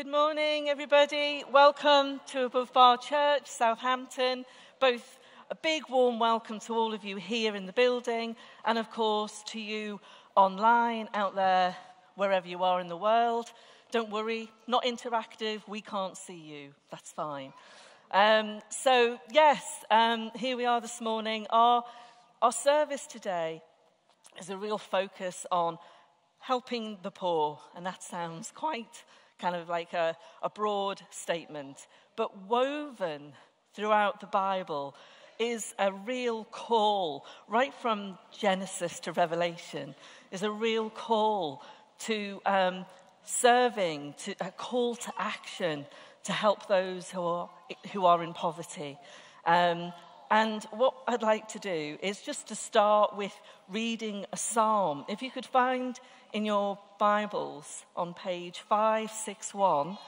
Good morning, everybody. Welcome to Above Bar Church, Southampton. Both a big warm welcome to all of you here in the building, and of course to you online, out there, wherever you are in the world. Don't worry, not interactive, we can't see you. That's fine. Um, so, yes, um, here we are this morning. Our, our service today is a real focus on helping the poor, and that sounds quite kind of like a, a broad statement. But woven throughout the Bible is a real call, right from Genesis to Revelation, is a real call to um, serving, to a call to action to help those who are, who are in poverty. Um, and what I'd like to do is just to start with reading a psalm. If you could find in your Bibles on page 561.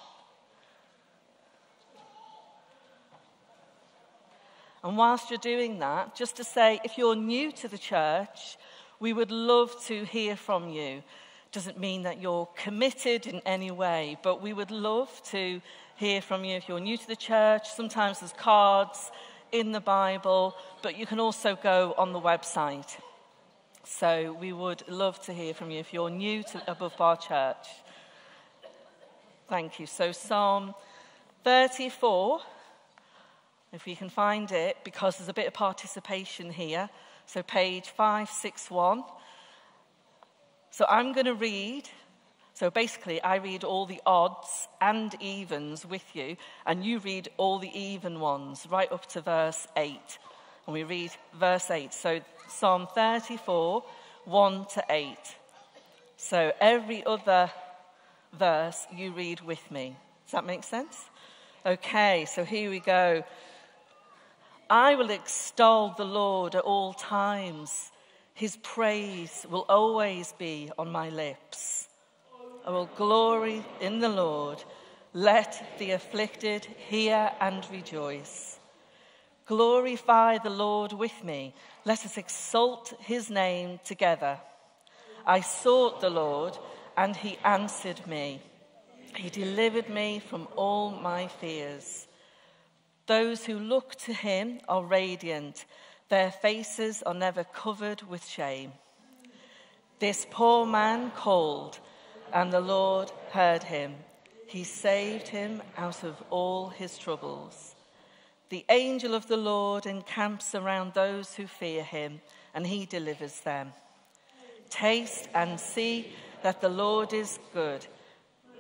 And whilst you're doing that, just to say, if you're new to the church, we would love to hear from you. Doesn't mean that you're committed in any way, but we would love to hear from you if you're new to the church. Sometimes there's cards in the Bible, but you can also go on the website. So we would love to hear from you if you're new to Above Bar Church. Thank you. So Psalm 34, if we can find it, because there's a bit of participation here. So page 561. So I'm going to read. So basically, I read all the odds and evens with you, and you read all the even ones, right up to verse 8. And we read verse 8. So Psalm 34, 1 to 8. So every other verse you read with me. Does that make sense? Okay, so here we go. I will extol the Lord at all times. His praise will always be on my lips. I will glory in the Lord. Let the afflicted hear and rejoice. Glorify the Lord with me. Let us exalt his name together. I sought the Lord, and he answered me. He delivered me from all my fears. Those who look to him are radiant, their faces are never covered with shame. This poor man called, and the Lord heard him. He saved him out of all his troubles. The angel of the Lord encamps around those who fear him, and he delivers them. Taste and see that the Lord is good.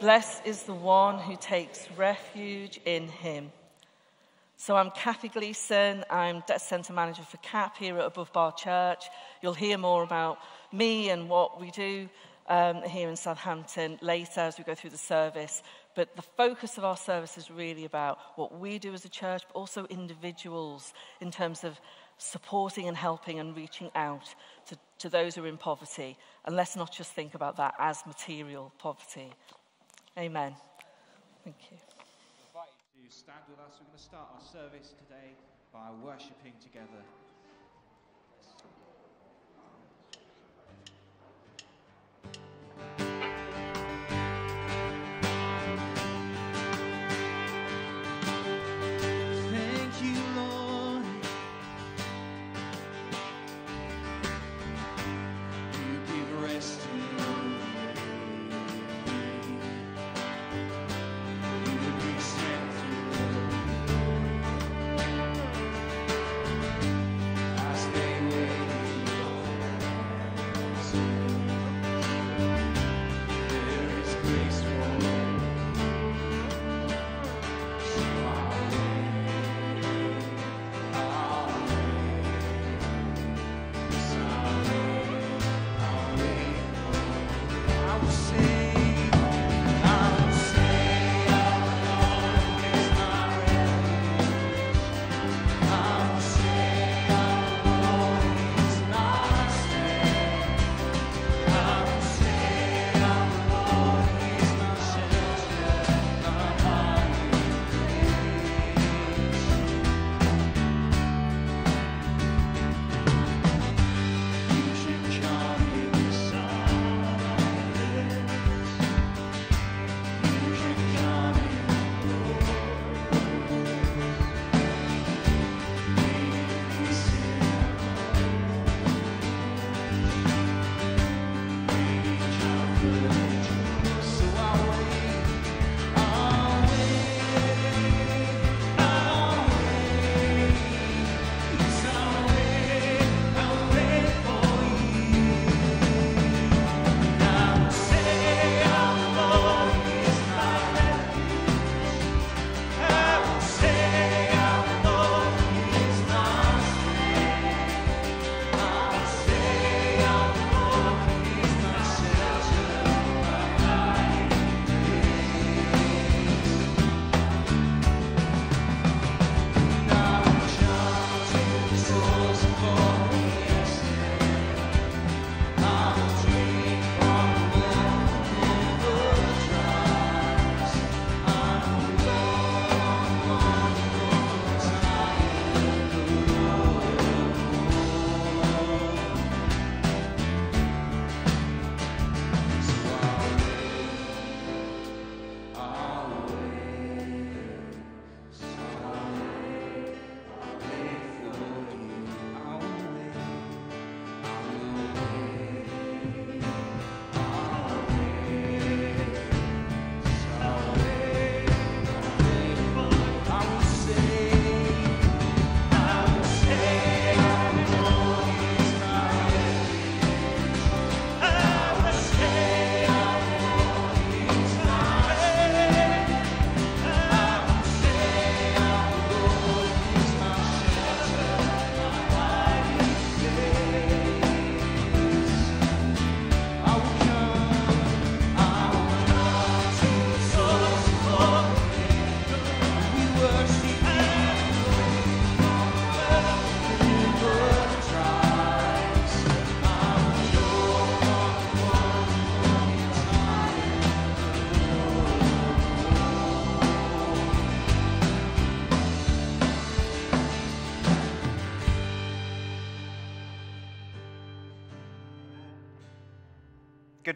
Blessed is the one who takes refuge in him. So I'm Kathy Gleason. I'm Debt Centre Manager for CAP here at Above Bar Church. You'll hear more about me and what we do um, here in Southampton later as we go through the service. But the focus of our service is really about what we do as a church, but also individuals in terms of supporting and helping and reaching out to, to those who are in poverty. And let's not just think about that as material poverty. Amen. Thank you. invite you to stand with us. We're going to start our service today by worshipping together.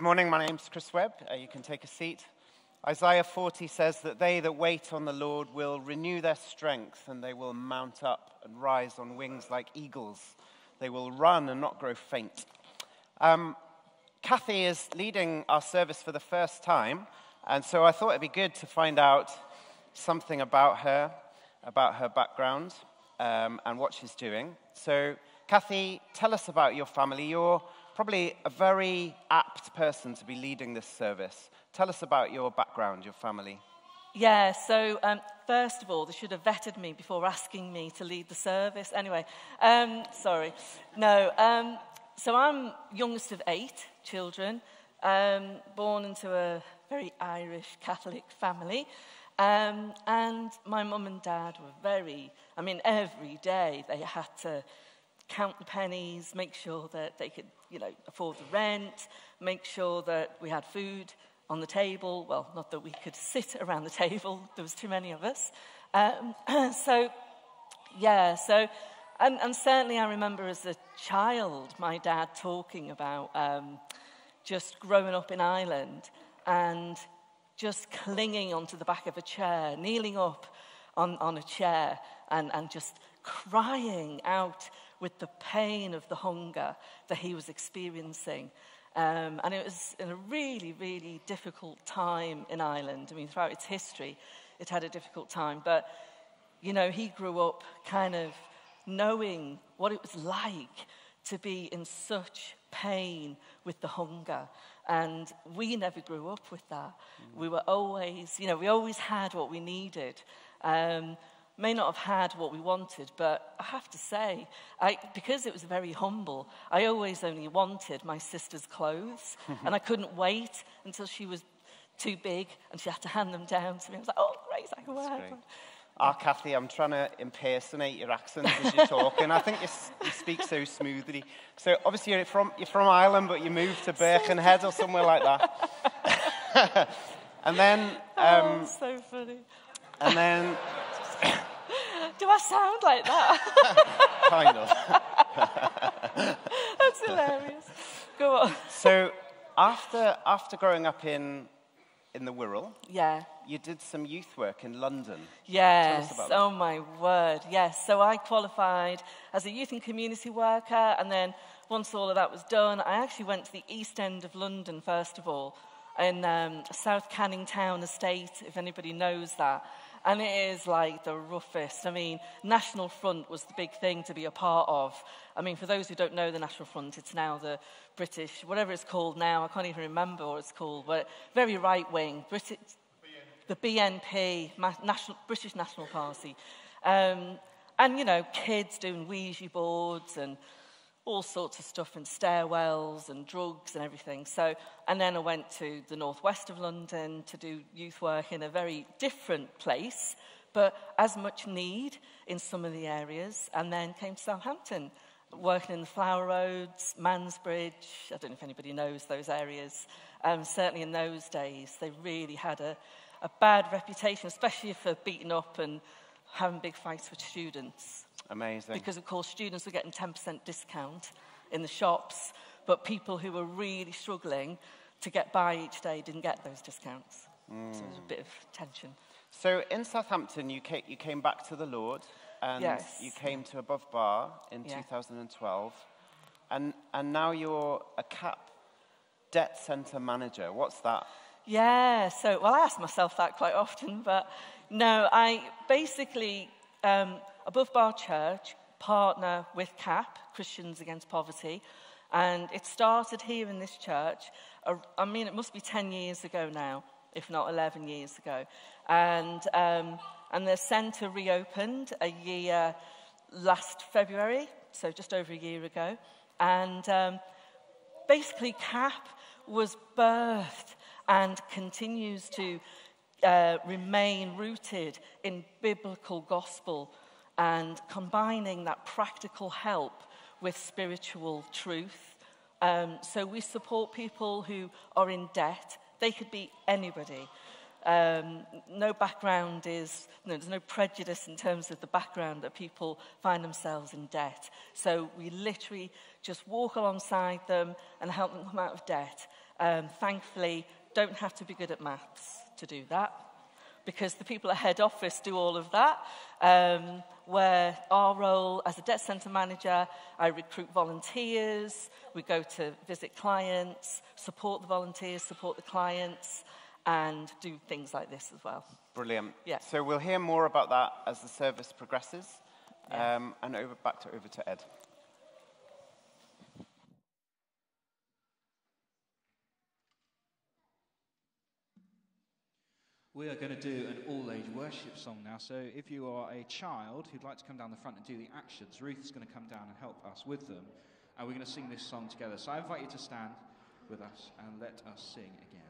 Morning, my name's Chris Webb. Uh, you can take a seat. Isaiah 40 says that they that wait on the Lord will renew their strength and they will mount up and rise on wings like eagles. They will run and not grow faint. Um, Kathy is leading our service for the first time, and so I thought it'd be good to find out something about her, about her background, um, and what she's doing. So, Kathy, tell us about your family. You're probably a very apt person to be leading this service. Tell us about your background, your family. Yeah, so um, first of all, they should have vetted me before asking me to lead the service. Anyway, um, sorry. No, um, so I'm youngest of eight children, um, born into a very Irish Catholic family. Um, and my mum and dad were very, I mean, every day they had to count the pennies, make sure that they could, you know, afford the rent, make sure that we had food on the table. Well, not that we could sit around the table, there was too many of us. Um, so, yeah, so, and, and, certainly I remember as a child my dad talking about um, just growing up in Ireland and just clinging onto the back of a chair, kneeling up on, on a chair and, and just crying out with the pain of the hunger that he was experiencing. Um, and it was in a really, really difficult time in Ireland. I mean, throughout its history, it had a difficult time. But, you know, he grew up kind of knowing what it was like to be in such pain with the hunger. And we never grew up with that. Mm. We were always, you know, we always had what we needed. Um, may not have had what we wanted, but I have to say, I, because it was very humble, I always only wanted my sister's clothes, and I couldn't wait until she was too big and she had to hand them down to me. I was like, oh, great, I can wear them. Ah, Kathy, I'm trying to impersonate your accent as you're talking. I think you, you, speak so smoothly. So obviously you're from, you're from Ireland, but you moved to Birkenhead or somewhere like that. and then... Oh, um, oh, so funny. And then Do I sound like that? kind of. That's hilarious. Go on. So, after, after growing up in, in the Wirral, yeah. you did some youth work in London. Yes. Oh, my word. Yes. So, I qualified as a youth and community worker, and then once all of that was done, I actually went to the East End of London, first of all, in um, South Canning Town Estate, if anybody knows that. And it is like the roughest. I mean, National Front was the big thing to be a part of. I mean, for those who don't know the National Front, it's now the British, whatever it's called now, I can't even remember what it's called, but very right wing. British, the BNP, National, British National Party. Um, and, you know, kids doing Ouija boards and all sorts of stuff in stairwells and drugs and everything. So, and then I went to the northwest of London to do youth work in a very different place, but as much need in some of the areas. And then came to Southampton, working in the Flower Roads, Mansbridge. I don't know if anybody knows those areas. Um, certainly in those days, they really had a, a bad reputation, especially for beating up and having big fights with students. Amazing. Because, of course, students were getting 10% discount in the shops, but people who were really struggling to get by each day didn't get those discounts. Mm. So there was a bit of tension. So in Southampton, you came, you came back to the Lord and yes. you came to Above Bar in yeah. 2012. And, and now you're a CAP debt centre manager. What's that? Yeah, so, well, I ask myself that quite often, but no, I basically. Um, Above Bar Church partner with CAP, Christians Against Poverty, and it started here in this church. I mean, it must be 10 years ago now, if not 11 years ago. And, um, and the centre reopened a year last February, so just over a year ago. And um, basically, CAP was birthed and continues to uh, remain rooted in biblical gospel and combining that practical help with spiritual truth. Um, so we support people who are in debt. They could be anybody. Um, no background is, no, there's no prejudice in terms of the background that people find themselves in debt. So we literally just walk alongside them and help them come out of debt. Um, thankfully, don't have to be good at maths to do that because the people at head office do all of that. Um, where our role as a debt centre manager, I recruit volunteers, we go to visit clients, support the volunteers, support the clients, and do things like this as well. Brilliant. Yeah. So we'll hear more about that as the service progresses. Yeah. Um, and over, back to, over to Ed. We are going to do an all age worship song now. So, if you are a child who'd like to come down the front and do the actions, Ruth is going to come down and help us with them. And we're going to sing this song together. So, I invite you to stand with us and let us sing again.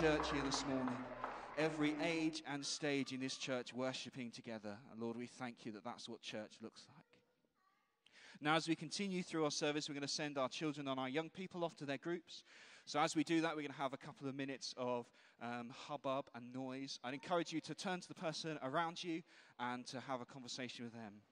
Church here this morning. every age and stage in this church worshipping together. And Lord, we thank you that that's what church looks like. Now, as we continue through our service, we're going to send our children and our young people off to their groups. So, as we do that, we're going to have a couple of minutes of um, hubbub and noise. I'd encourage you to turn to the person around you and to have a conversation with them.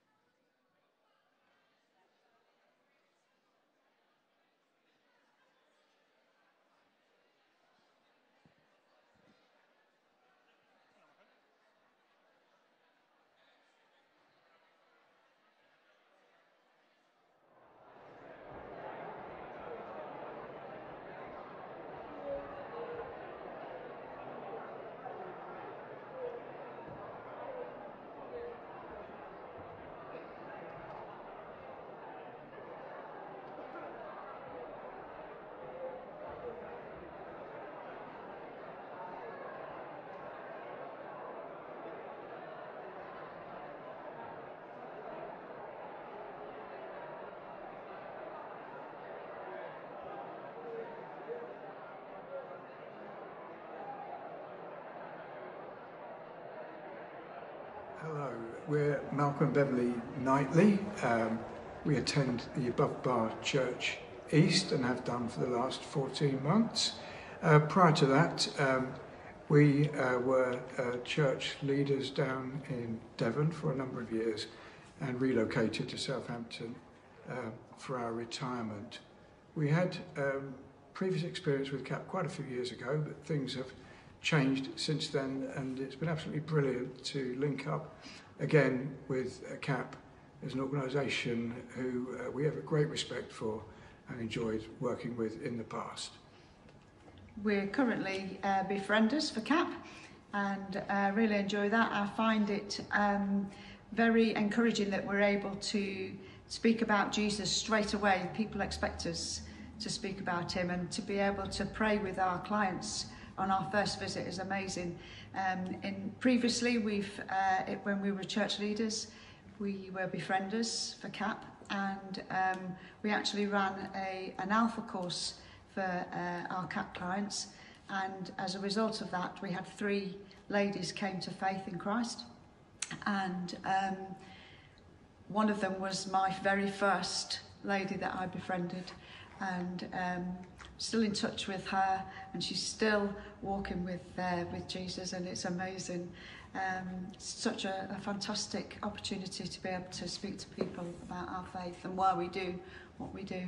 We're Malcolm Beverley Knightley. Um, we attend the Above Bar Church East and have done for the last 14 months. Uh, prior to that, um, we uh, were uh, church leaders down in Devon for a number of years and relocated to Southampton uh, for our retirement. We had um, previous experience with CAP quite a few years ago, but things have changed since then, and it's been absolutely brilliant to link up again with CAP as an organisation who uh, we have a great respect for and enjoyed working with in the past. We're currently uh, befrienders for CAP and uh, really enjoy that. I find it um, very encouraging that we're able to speak about Jesus straight away. People expect us to speak about him and to be able to pray with our clients on our first visit is amazing. Um, in previously, we've uh, it, when we were church leaders, we were befrienders for CAP, and um, we actually ran a an alpha course for uh, our CAP clients. And as a result of that, we had three ladies came to faith in Christ, and um, one of them was my very first lady that I befriended, and um, still in touch with her, and she's still walking with uh, with Jesus, and it's amazing. Um, such a, a fantastic opportunity to be able to speak to people about our faith and why we do what we do.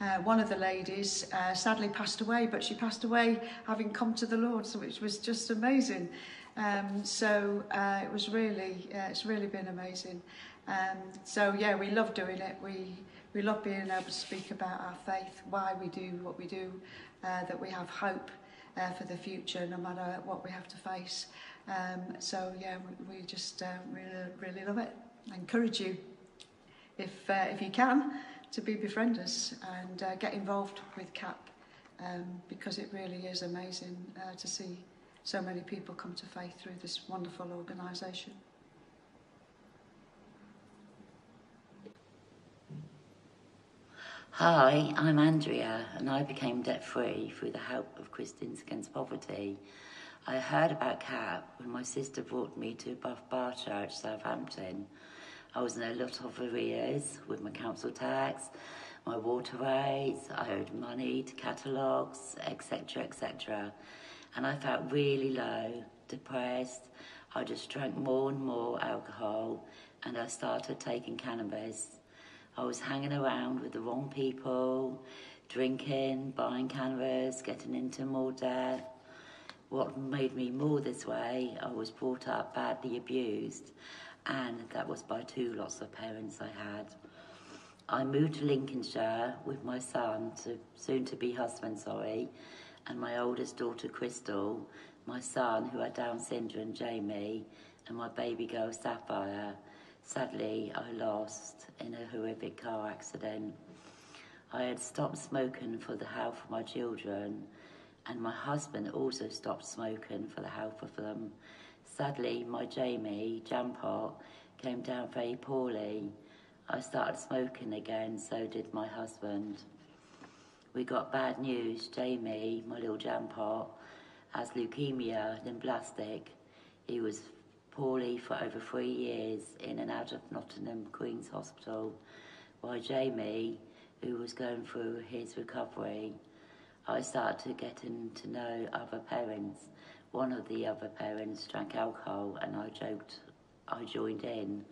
Uh, one of the ladies uh, sadly passed away, but she passed away having come to the Lord, which was just amazing. Um, so uh, it was really, uh, it's really been amazing. Um, so yeah, we love doing it. We we love being able to speak about our faith, why we do what we do, uh, that we have hope uh, for the future no matter what we have to face. Um, so yeah, we, we just uh, really, really love it. I encourage you, if, uh, if you can, to be befrienders and uh, get involved with CAP um, because it really is amazing uh, to see so many people come to faith through this wonderful organisation. Hi, I'm Andrea, and I became debt free through the help of Christians Against Poverty. I heard about CAP when my sister brought me to Above Bar Church, Southampton. I was in a lot of arrears with my council tax, my water rates, I owed money to catalogues, etc., etc. And I felt really low, depressed. I just drank more and more alcohol, and I started taking cannabis. I was hanging around with the wrong people, drinking, buying cannabis, getting into more debt. What made me more this way, I was brought up badly abused, and that was by two lots of parents I had. I moved to Lincolnshire with my son, to, soon to be husband, sorry, and my oldest daughter Crystal, my son who had Down syndrome, Jamie, and my baby girl Sapphire. Sadly, I lost in a horrific car accident. I had stopped smoking for the health of my children, and my husband also stopped smoking for the health of them. Sadly, my Jamie, Jampot, came down very poorly. I started smoking again, so did my husband. We got bad news. Jamie, my little Jampot, has leukemia, lymphoblastic. He was poorly for over three years in and out of Nottingham Queen's Hospital, while Jamie, who was going through his recovery, I started to get in to know other parents. One of the other parents drank alcohol, and I joked, I joined in.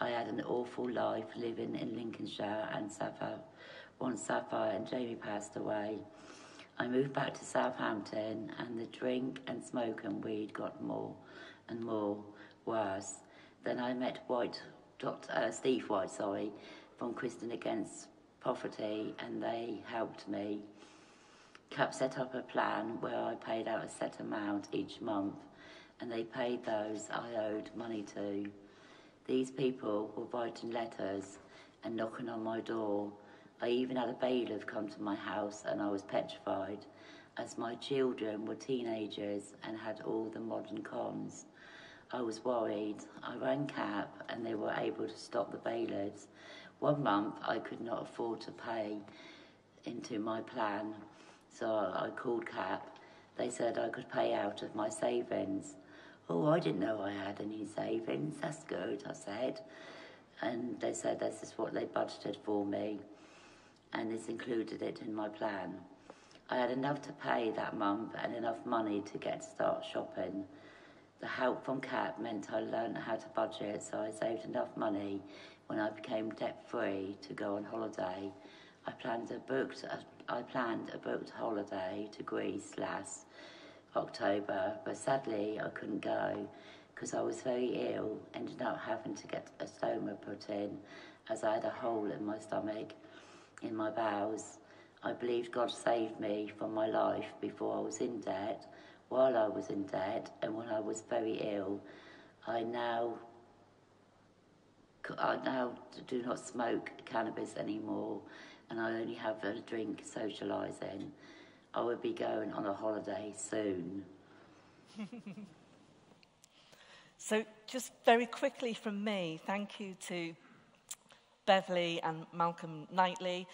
I had an awful life living in Lincolnshire and Sapphire. Once Sapphire and Jamie passed away, I moved back to Southampton, and the drink and smoke and weed got more and more worse. Then I met White, Dr. Uh, Steve White, sorry, from Christian Against Poverty, and they helped me. Set up a plan where I paid out a set amount each month, and they paid those I owed money to. These people were writing letters and knocking on my door. I even had a bailiff come to my house, and I was petrified, as my children were teenagers and had all the modern cons. I was worried. I rang CAP, and they were able to stop the bailiffs. One month I could not afford to pay into my plan, so I called CAP. They said I could pay out of my savings. Oh, I didn't know I had any savings. That's good, I said. And they said this is what they budgeted for me, and this included it in my plan. I had enough to pay that month and enough money to get to start shopping. The help from CAP meant I learned how to budget, so I saved enough money when I became debt free to go on holiday. I planned a booked a, I planned a booked holiday to Greece last October, but sadly I couldn't go because I was very ill. Ended up having to get a stoma put in as I had a hole in my stomach, in my bowels. I believed God saved me from my life before I was in debt, while I was in debt, and when I was very ill. I now I now do not smoke cannabis anymore, and I only have a drink socialising. I will be going on a holiday soon. So, just very quickly from me, thank you to Beverly and Malcolm Knightley,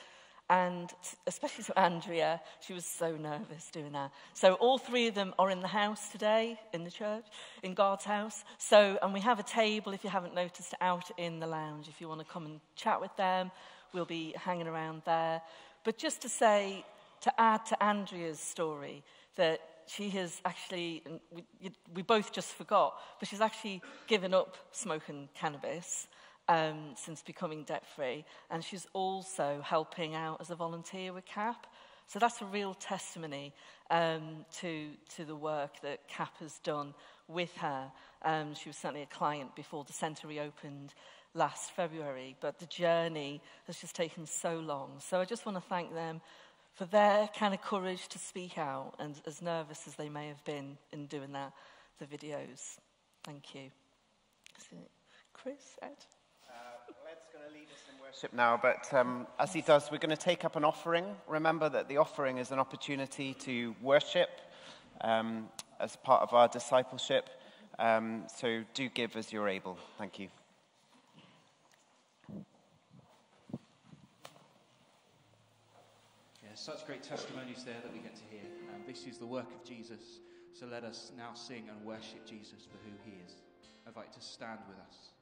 and especially to Andrea. She was so nervous doing that. So, all three of them are in the house today, in the church, in God's house. So, and we have a table, if you haven't noticed, out in the lounge. If you want to come and chat with them, we'll be hanging around there. But just to say, to add to Andrea's story, that she has actually, we, we both just forgot, but she's actually given up smoking cannabis um, since becoming debt free. And she's also helping out as a volunteer with CAP. So that's a real testimony um, to, to the work that CAP has done with her. Um, she was certainly a client before the centre reopened last February, but the journey has just taken so long. So I just want to thank them for their kind of courage to speak out and as nervous as they may have been in doing that, the videos. Thank you. Chris, Ed? Ed's lead us in worship now, but um, as he does, we're going to take up an offering. Remember that the offering is an opportunity to worship um, as part of our discipleship. Um, so do give as you're able. Thank you. Yeah, such great testimonies there that we get to hear. And this is the work of Jesus. So let us now sing and worship Jesus for who he is. I'd like to stand with us.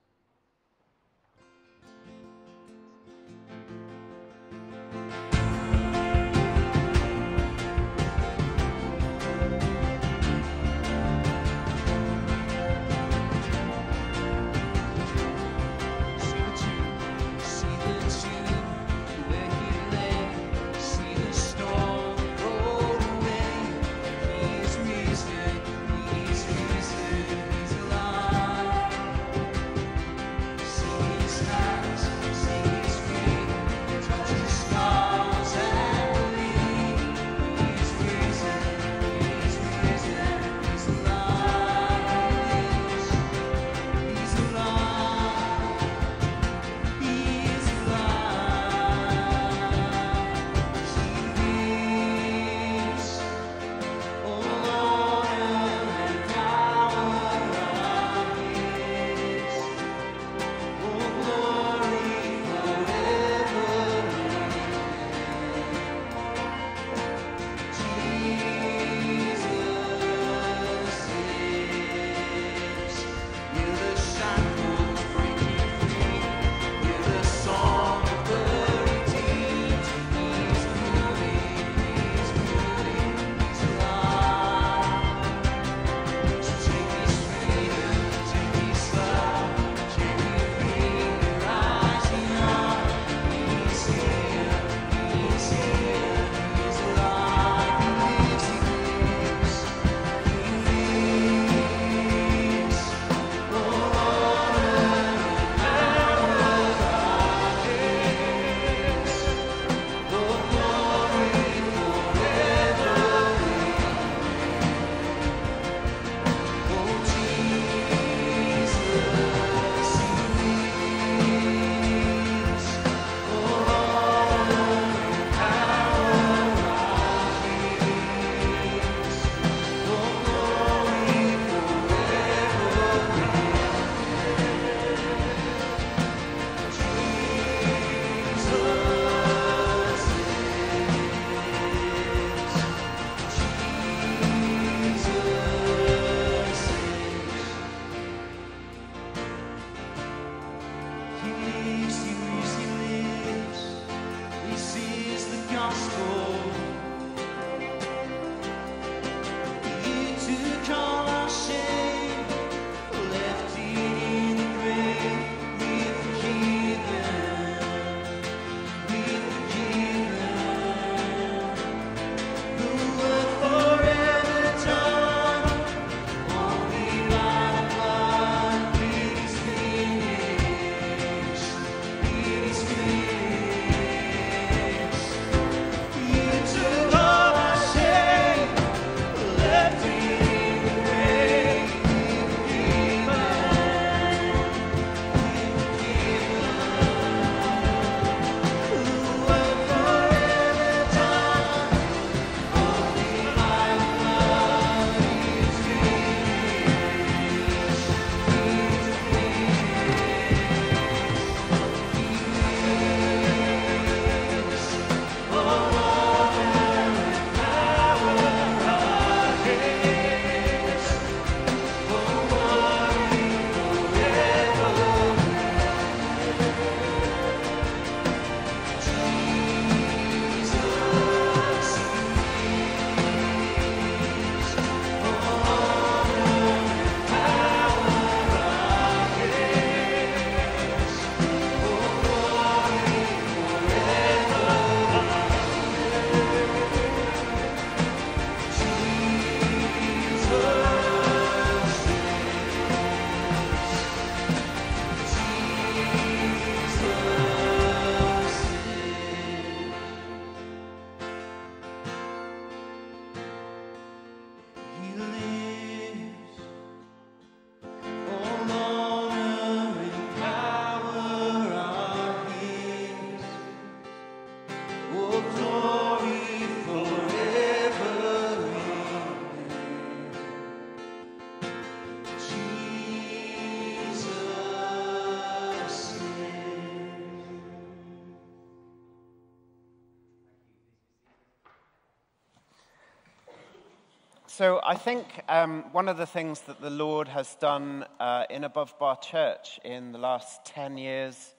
So I think um, one of the things that the Lord has done uh, in Above Bar Church in the last 10 years,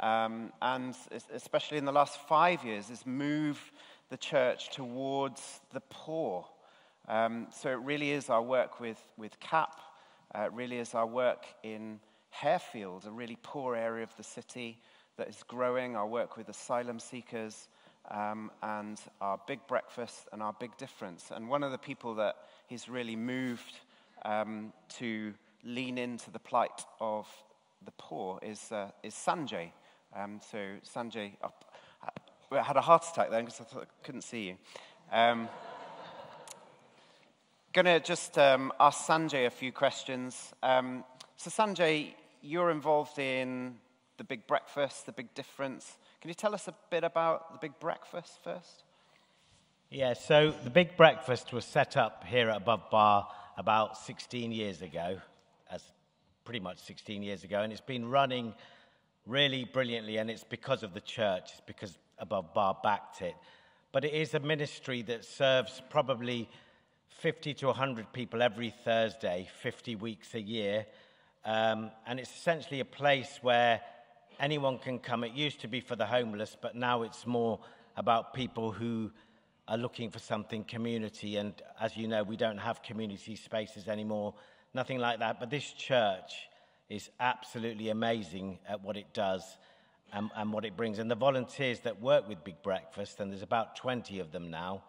um, and especially in the last five years, is move the church towards the poor. Um, so it really is our work with, with CAP, uh, it really is our work in Harefield, a really poor area of the city that is growing, our work with asylum seekers, um, and our big breakfast and our big difference. And one of the people that he's really moved um, to lean into the plight of the poor is, uh, is Sanjay. Um, so Sanjay I had a heart attack then because I I couldn't see you. Um, going to just um, ask Sanjay a few questions. Um, so Sanjay, you're involved in the big breakfast, the big difference. Can you tell us a bit about the big breakfast first? Yeah, so the big breakfast was set up here at Above Bar about 16 years ago, as pretty much 16 years ago, and it's been running really brilliantly, and it's because of the church, it's because Above Bar backed it. But it is a ministry that serves probably 50 to 100 people every Thursday, 50 weeks a year, um, and it's essentially a place where anyone can come. It used to be for the homeless, but now it's more about people who are looking for something community. And as you know, we don't have community spaces anymore, nothing like that. But this church is absolutely amazing at what it does and, and what it brings. And the volunteers that work with Big Breakfast, and there's about 20 of them now,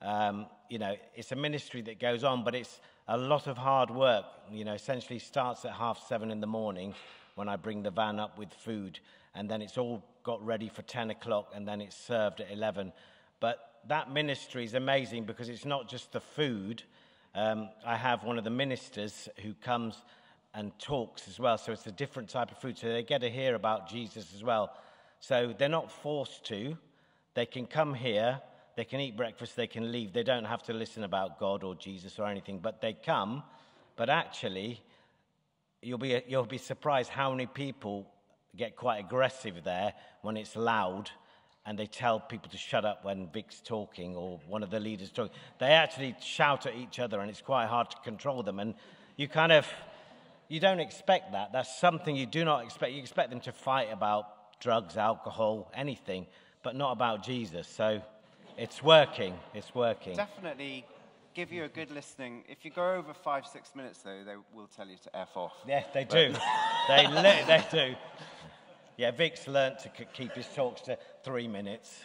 um, you know, it's a ministry that goes on, but it's a lot of hard work. You know, essentially starts at half seven in the morning when I bring the van up with food, and then it's all got ready for 10 o'clock, and then it's served at 11. But that ministry is amazing because it's not just the food. Um, I have one of the ministers who comes and talks as well, so it's a different type of food. So they get to hear about Jesus as well. So they're not forced to. They can come here, they can eat breakfast, they can leave. They don't have to listen about God or Jesus or anything, but they come. But actually, you'll be, you'll be surprised how many people get quite aggressive there when it's loud and they tell people to shut up when Vic's talking or one of the leaders talking. They actually shout at each other and it's quite hard to control them. And you kind of, you don't expect that. That's something you do not expect. You expect them to fight about drugs, alcohol, anything, but not about Jesus. So it's working. It's working. Definitely give you a good listening. If you go over five, six minutes, though, they will tell you to F off. Yeah, they do. they, li- they do. Yeah, Vic's learnt to k- keep his talks to three minutes.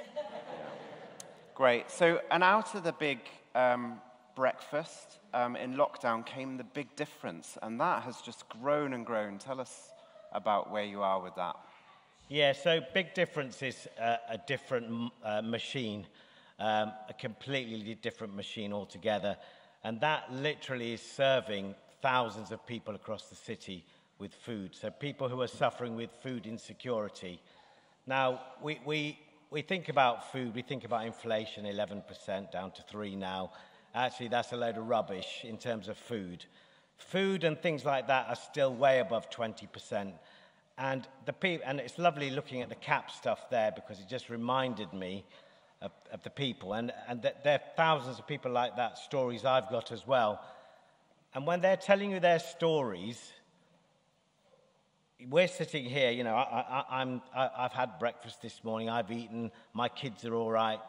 Great. So, and out of the big um, breakfast um, in lockdown came the big difference, and that has just grown and grown. Tell us about where you are with that. Yeah, so big difference is uh, a different uh, machine, um, a completely different machine altogether. And that literally is serving thousands of people across the city with food. So people who are suffering with food insecurity. Now, we, we, we think about food, we think about inflation, 11% down to 3 now. Actually, that's a load of rubbish in terms of food. Food and things like that are still way above 20%. And, the pe- and it's lovely looking at the CAP stuff there because it just reminded me of, of the people. And, and that there are thousands of people like that, stories I've got as well. And when they're telling you their stories, we're sitting here, you know, I, I, I'm, I, I've had breakfast this morning, I've eaten, my kids are all right,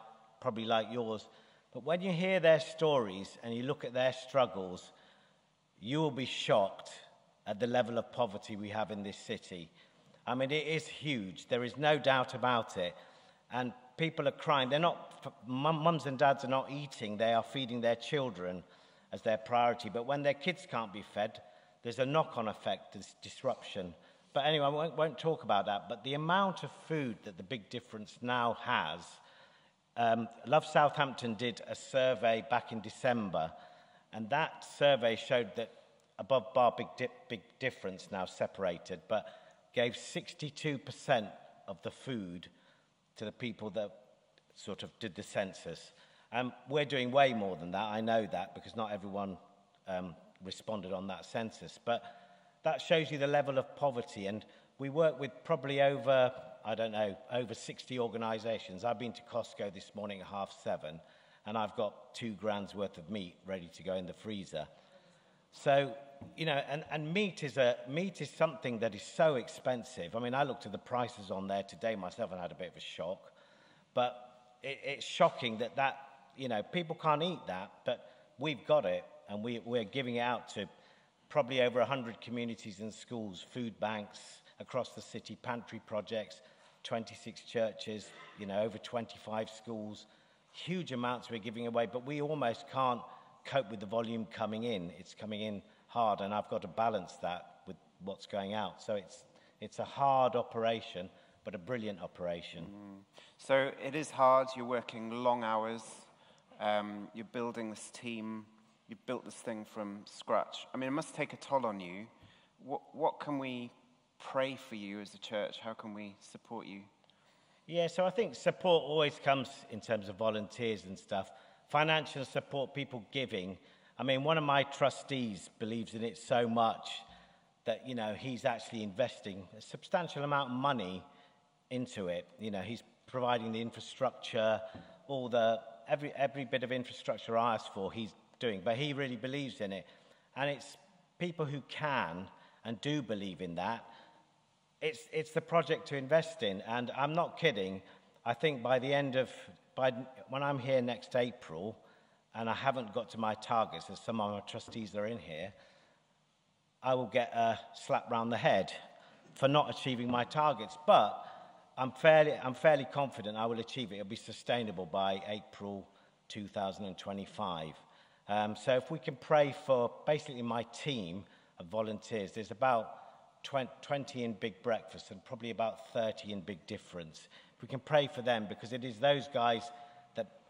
probably like yours. But when you hear their stories and you look at their struggles, you will be shocked at the level of poverty we have in this city. I mean, it is huge. There is no doubt about it. And people are crying. They're not, mums and dads are not eating, they are feeding their children as their priority. But when their kids can't be fed, there's a knock on effect, there's disruption. But anyway, I won't, won't talk about that. But the amount of food that the big difference now has um, Love Southampton did a survey back in December, and that survey showed that Above Bar big, big difference now separated, but gave 62% of the food to the people that sort of did the census. Um, we're doing way more than that. I know that because not everyone um, responded on that census. But that shows you the level of poverty. And we work with probably over, I don't know, over 60 organisations. I've been to Costco this morning at half seven, and I've got two grand's worth of meat ready to go in the freezer. So, you know, and, and meat, is a, meat is something that is so expensive. I mean, I looked at the prices on there today myself and had a bit of a shock. But it, it's shocking that that, you know, people can't eat that, but we've got it and we, we're giving it out to probably over 100 communities and schools, food banks across the city, pantry projects, 26 churches, you know, over 25 schools. Huge amounts we're giving away, but we almost can't cope with the volume coming in. It's coming in hard, and I've got to balance that with what's going out. So it's, it's a hard operation, but a brilliant operation. So it is hard. You're working long hours. Um, you're building this team. You've built this thing from scratch. I mean, it must take a toll on you. What, what can we pray for you as a church? How can we support you? Yeah, so I think support always comes in terms of volunteers and stuff. Financial support, people giving. I mean, one of my trustees believes in it so much that, you know, he's actually investing a substantial amount of money into it. You know, he's providing the infrastructure, all the, every, every bit of infrastructure I asked for, he's doing. But he really believes in it. And it's people who can and do believe in that it's, it's the project to invest in. And I'm not kidding. I think by the end of, by, when I'm here next April, and I haven't got to my targets, as some of my trustees are in here, I will get a slap round the head for not achieving my targets. But I'm fairly, I'm fairly confident I will achieve it. It'll be sustainable by April 2025. Um, so if we can pray for basically my team of volunteers, there's about 20, 20 in Big Breakfast and probably about 30 in Big Difference. If we can pray for them because it is those guys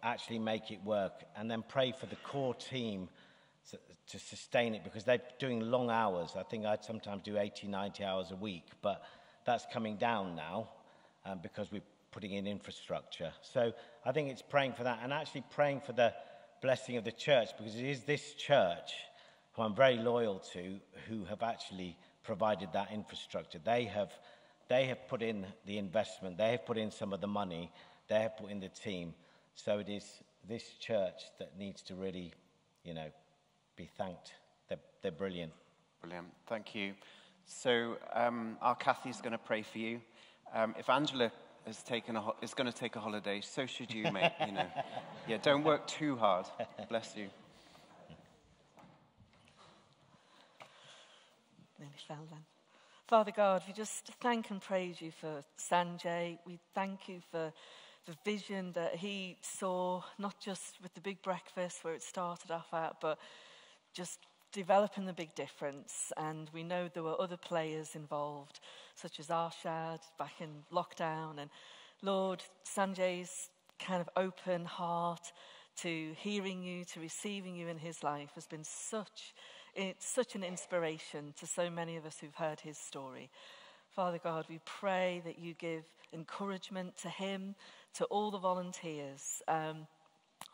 actually make it work and then pray for the core team to, sustain it because they're doing long hours. I think I'd sometimes do 80, 90 hours a week, but that's coming down now um, because we're putting in infrastructure. So I think it's praying for that and actually praying for the blessing of the church because it is this church who I'm very loyal to who have actually provided that infrastructure. They have, they have put in the investment, they have put in some of the money, they have put in the team. So it is this church that needs to really, you know, be thanked. They're, they're brilliant. Brilliant. Thank you. So um, our Kathy's going to pray for you. Um, if Angela has taken a ho- is going to take a holiday. So should you, mate. You know, yeah. Don't work too hard. Bless you. Nearly fell then. Father God, we just thank and praise you for Sanjay. We thank you for the vision that he saw, not just with the big breakfast where it started off at, but just developing the big difference. And we know there were other players involved, such as Arshad back in lockdown. And Lord, Sanjay's kind of open heart to hearing you, to receiving you in his life has been such, it's such an inspiration to so many of us who've heard his story. Father God, we pray that you give encouragement to him, to all the volunteers. Um,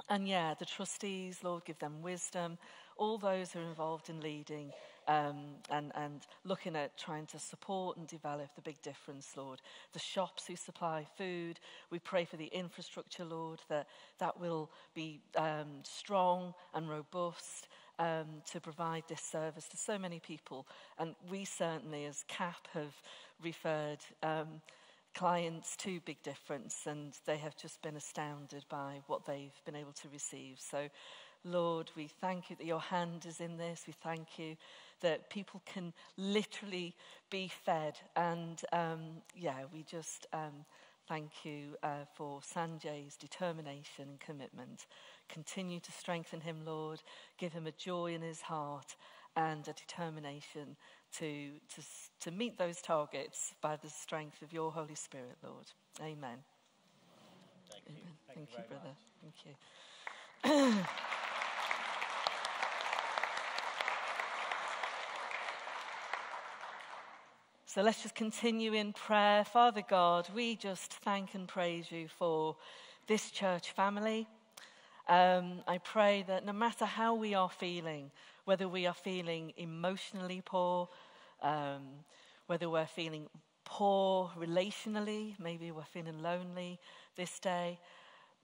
and yeah, the trustees, Lord, give them wisdom. All those who are involved in leading um, and, and looking at trying to support and develop the big difference, Lord. The shops who supply food, we pray for the infrastructure, Lord, that that will be um, strong and robust. Um, to provide this service to so many people. And we certainly, as CAP, have referred um, clients to Big Difference, and they have just been astounded by what they've been able to receive. So, Lord, we thank you that your hand is in this. We thank you that people can literally be fed. And um, yeah, we just um, thank you uh, for Sanjay's determination and commitment. Continue to strengthen him, Lord. Give him a joy in his heart and a determination to, to, to meet those targets by the strength of your Holy Spirit, Lord. Amen. Thank you. Amen. Thank, Thank, you, you, brother. much. Thank you. So let's just continue in prayer. Father God, we just thank and praise you for this church family. Um, I pray that no matter how we are feeling, whether we are feeling emotionally poor, um, whether we're feeling poor relationally, maybe we're feeling lonely this day,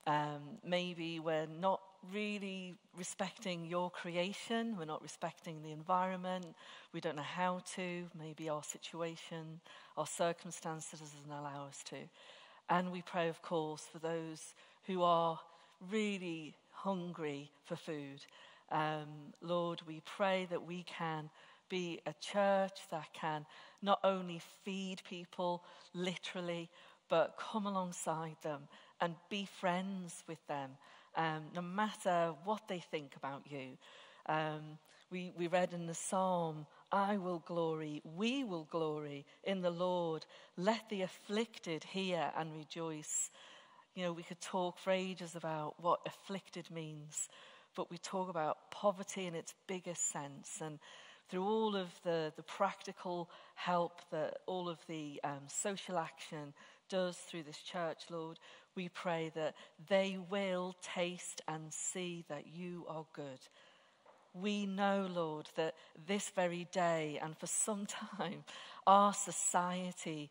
um, maybe we're not really respecting your creation, we're not respecting the environment, we don't know how to, maybe our situation, our circumstances doesn't allow us to. And we pray, of course, for those who are really hungry for food. Um, Lord, we pray that we can be a church that can not only feed people literally, but come alongside them and be friends with them, um, no matter what they think about you. Um, we, we read in the psalm, I will glory, we will glory in the Lord. Let the afflicted hear and rejoice. You know, we could talk for ages about what afflicted means, but we talk about poverty in its biggest sense. And through all of the, the practical help that all of the um, social action does through this church, Lord, we pray that they will taste and see that you are good. We know, Lord, that this very day and for some time, our society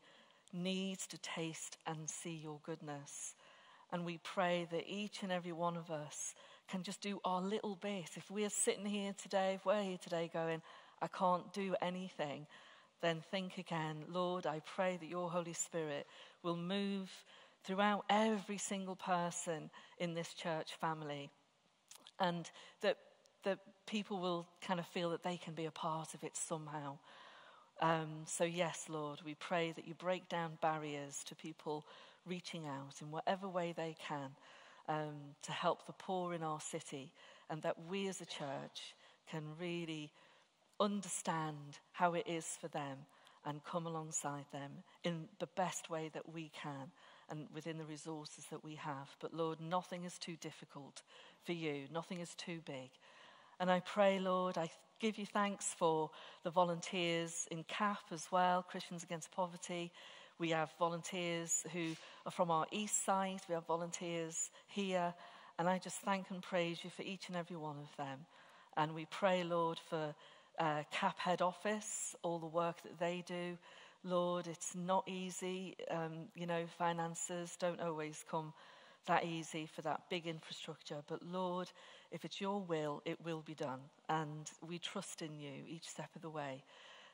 needs to taste and see your goodness. And we pray that each and every one of us can just do our little bit. If we're sitting here today, if we're here today going, I can't do anything, then think again. Lord, I pray that your Holy Spirit will move throughout every single person in this church family and that, that people will kind of feel that they can be a part of it somehow. Um, so, yes, Lord, we pray that you break down barriers to people reaching out in whatever way they can um, to help the poor in our city, and that we as a church can really understand how it is for them and come alongside them in the best way that we can and within the resources that we have. But Lord, nothing is too difficult for you, nothing is too big. And I pray, Lord, I give you thanks for the volunteers in CAP as well, Christians Against Poverty. We have volunteers who are from our east side, we have volunteers here. And I just thank and praise you for each and every one of them. And we pray, Lord, for uh, CAP head office, all the work that they do. Lord, it's not easy. Um, you know, finances don't always come that easy for that big infrastructure. But Lord, if it's your will, it will be done. And we trust in you each step of the way.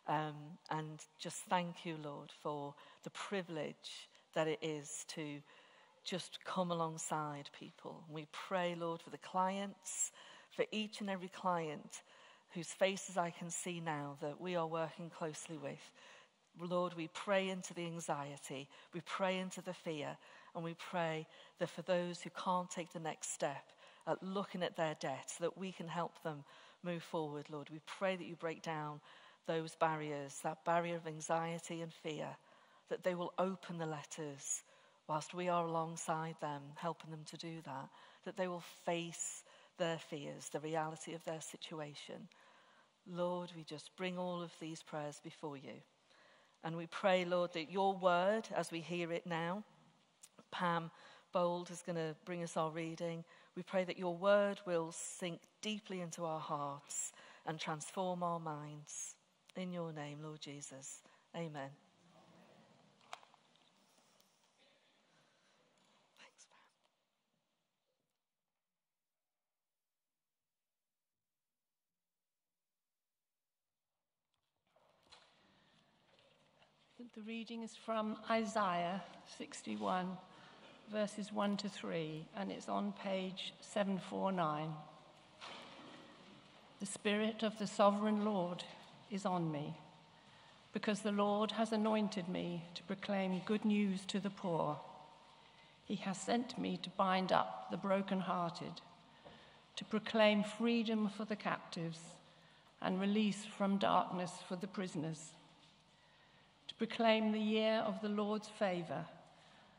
Um, and just thank you, Lord, for the privilege that it is to just come alongside people. We pray, Lord, for the clients, for each and every client whose faces I can see now that we are working closely with. Lord, we pray into the anxiety, we pray into the fear, and we pray that for those who can't take the next step at looking at their debt, so that we can help them move forward, Lord. We pray that you break down those barriers, that barrier of anxiety and fear, that they will open the letters whilst we are alongside them, helping them to do that, that they will face their fears, the reality of their situation. Lord, we just bring all of these prayers before you. And we pray, Lord, that your word, as we hear it now, Pam Bold is going to bring us our reading. We pray that your word will sink deeply into our hearts and transform our minds. In your name, Lord Jesus. Amen. The reading is from Isaiah 61, verses 1 to 3, and it's on page 749. The Spirit of the Sovereign Lord is on me, because the Lord has anointed me to proclaim good news to the poor. He has sent me to bind up the brokenhearted, to proclaim freedom for the captives and release from darkness for the prisoners proclaim the year of the Lord's favor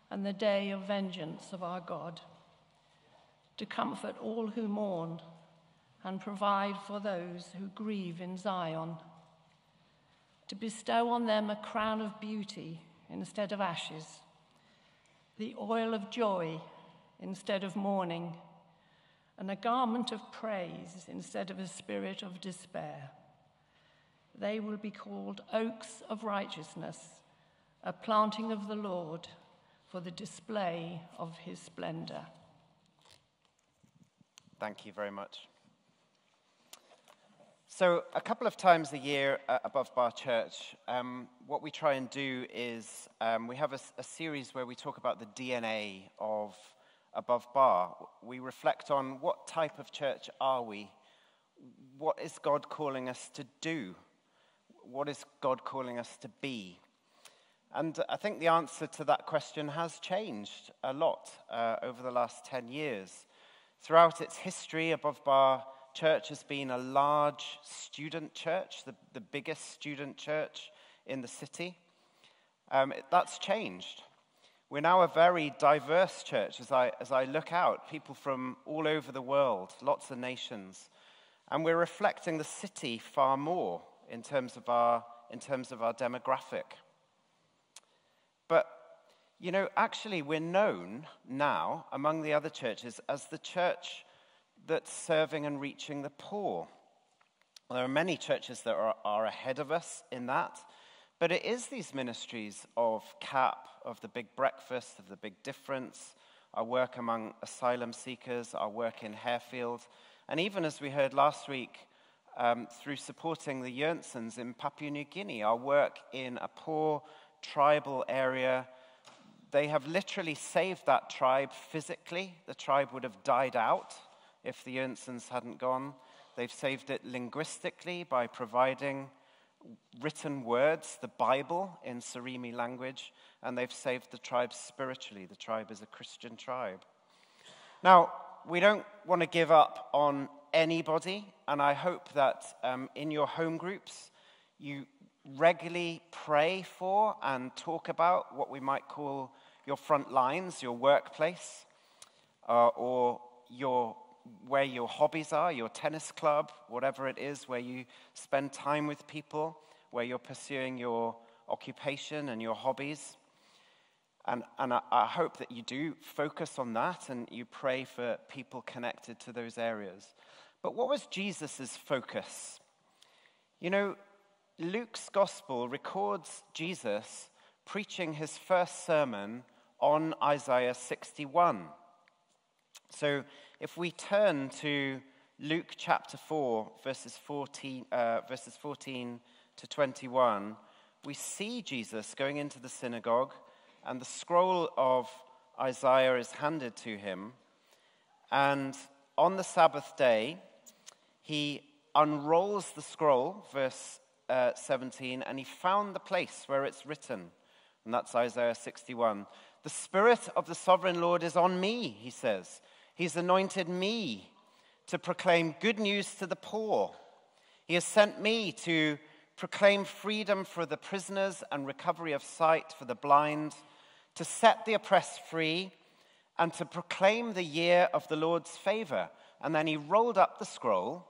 and the day of vengeance of our God, to comfort all who mourn and provide for those who grieve in Zion, to bestow on them a crown of beauty instead of ashes, the oil of joy instead of mourning, and a garment of praise instead of a spirit of despair. They will be called oaks of righteousness, a planting of the Lord for the display of his splendor. Thank you very much. So, a couple of times a year at Above Bar Church, um, what we try and do is um, we have a series where we talk about the DNA of Above Bar. We reflect on what type of church are we? What is God calling us to do? What is God calling us to be? And I think the answer to that question has changed a lot uh, over the last 10 years. Throughout its history, Above Bar Church has been a large student church, the, the biggest student church in the city. Um, it- that's changed. We're now a very diverse church as I, as I look out, people from all over the world, lots of nations. And we're reflecting the city far more in terms of our, in terms of our demographic. But, you know, actually, we're known now among the other churches as the church that's serving and reaching the poor. There are many churches that are, are ahead of us in that, but it is these ministries of CAP, of the Big Breakfast, of the Big Difference, our work among asylum seekers, our work in Harefield, and even as we heard last week, um, through supporting the Yernsens in Papua New Guinea, our work in a poor tribal area. They have literally saved that tribe physically. The tribe would have died out if the Yernsens hadn't gone. They've saved it linguistically by providing written words, the Bible in Sarimi language, and they've saved the tribe spiritually. The tribe is a Christian tribe. Now, we don't want to give up on anybody, and I hope that um, in your home groups you regularly pray for and talk about what we might call your front lines, your workplace, uh, or your, where your hobbies are, your tennis club, whatever it is, where you spend time with people, where you're pursuing your occupation and your hobbies. And, and I, I hope that you do focus on that and you pray for people connected to those areas. But what was Jesus' focus? You know, Luke's gospel records Jesus preaching his first sermon on Isaiah 61. So if we turn to Luke chapter 4, verses 14, uh, verses 14 to 21, we see Jesus going into the synagogue and the scroll of Isaiah is handed to him. And on the Sabbath day, he unrolls the scroll, verse uh, 17, and he found the place where it's written. And that's Isaiah 61. The Spirit of the sovereign Lord is on me, he says. He's anointed me to proclaim good news to the poor. He has sent me to proclaim freedom for the prisoners and recovery of sight for the blind, to set the oppressed free, and to proclaim the year of the Lord's favor. And then he rolled up the scroll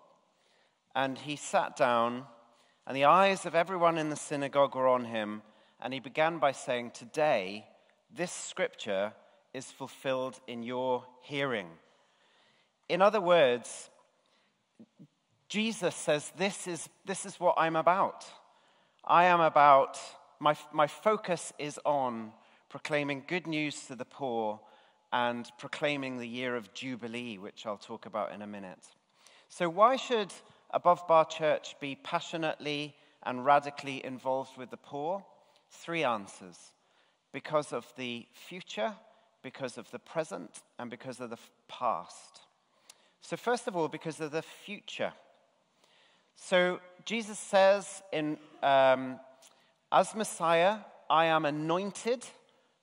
and he sat down, and the eyes of everyone in the synagogue were on him. And he began by saying, Today, this scripture is fulfilled in your hearing. In other words, Jesus says, This is, this is what I'm about. I am about, my, my focus is on proclaiming good news to the poor and proclaiming the year of Jubilee, which I'll talk about in a minute. So, why should Above Bar Church be passionately and radically involved with the poor? Three answers because of the future, because of the present, and because of the past. So, first of all, because of the future. So, Jesus says in, um, as Messiah, I am anointed.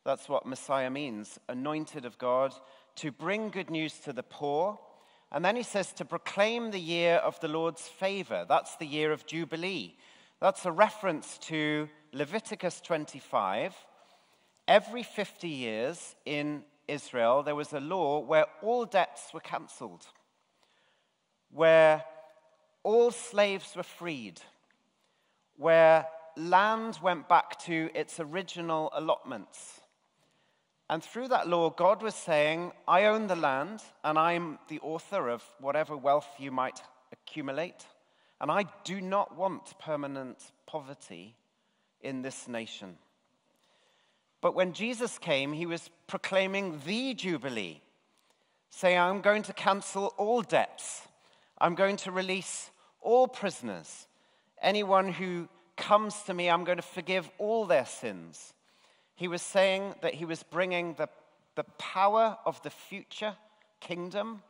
That's what Messiah means anointed of God, to bring good news to the poor. And then he says to proclaim the year of the Lord's favor. That's the year of Jubilee. That's a reference to Leviticus 25. Every 50 years in Israel, there was a law where all debts were cancelled, where all slaves were freed, where land went back to its original allotments. And through that law, God was saying, I own the land, and I'm the author of whatever wealth you might accumulate, and I do not want permanent poverty in this nation. But when Jesus came, he was proclaiming the Jubilee, saying, I'm going to cancel all debts, I'm going to release all prisoners. Anyone who comes to me, I'm going to forgive all their sins. He was saying that he was bringing the, the power of the future kingdom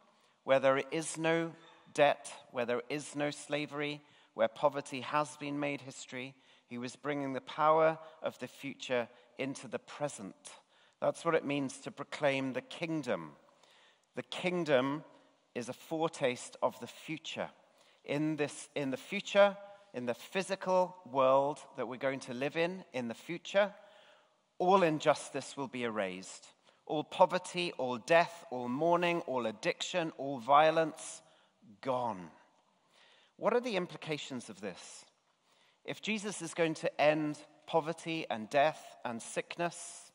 where there is no debt, where there is no slavery, where poverty has been made history. He was bringing the power of the future into the present. That's what it means to proclaim the kingdom. The kingdom is a foretaste of the future. In, this, in the future, in the physical world that we're going to live in, in the future, all injustice will be erased. All poverty, all death, all mourning, all addiction, all violence, gone. What are the implications of this? If Jesus is going to end poverty and death and sickness,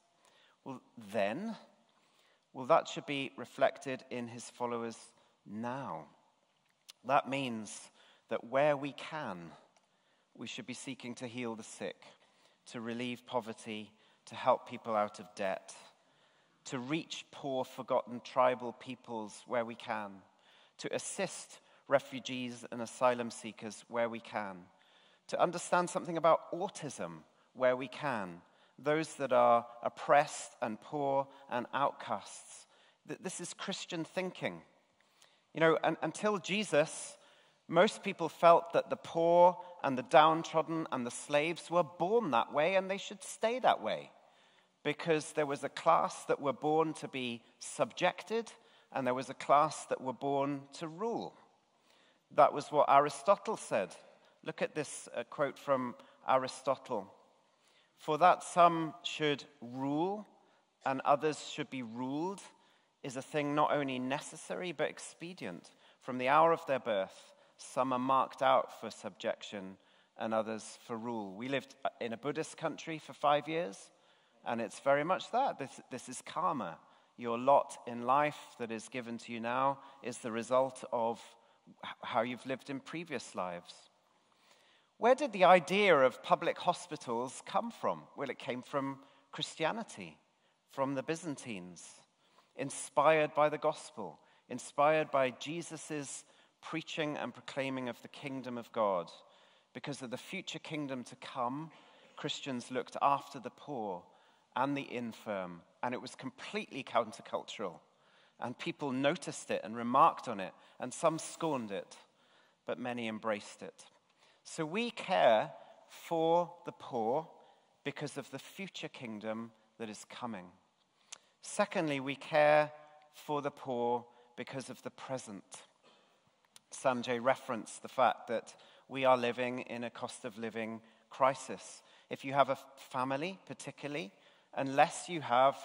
well, then, well, that should be reflected in his followers now. That means that where we can, we should be seeking to heal the sick, to relieve poverty, to help people out of debt, to reach poor, forgotten tribal peoples where we can, to assist refugees and asylum seekers where we can, to understand something about autism where we can, those that are oppressed and poor and outcasts. This is Christian thinking. You know, until Jesus, most people felt that the poor and the downtrodden and the slaves were born that way and they should stay that way because there was a class that were born to be subjected and there was a class that were born to rule. That was what Aristotle said. Look at this uh, quote from Aristotle. For that some should rule and others should be ruled is a thing not only necessary but expedient. From the hour of their birth, some are marked out for subjection and others for rule. We lived uh, in a Buddhist country for five years. And it's very much that. This, this is karma. Your lot in life that is given to you now is the result of how you've lived in previous lives. Where did the idea of public hospitals come from? Well, it came from Christianity, from the Byzantines, inspired by the gospel, inspired by Jesus' preaching and proclaiming of the kingdom of God. Because of the future kingdom to come, Christians looked after the poor and the infirm, and it was completely countercultural. And people noticed it and remarked on it, and some scorned it, but many embraced it. So we care for the poor because of the future kingdom that is coming. Secondly, we care for the poor because of the present. Sanjay referenced the fact that we are living in a cost of living crisis. If you have a family, particularly, unless you have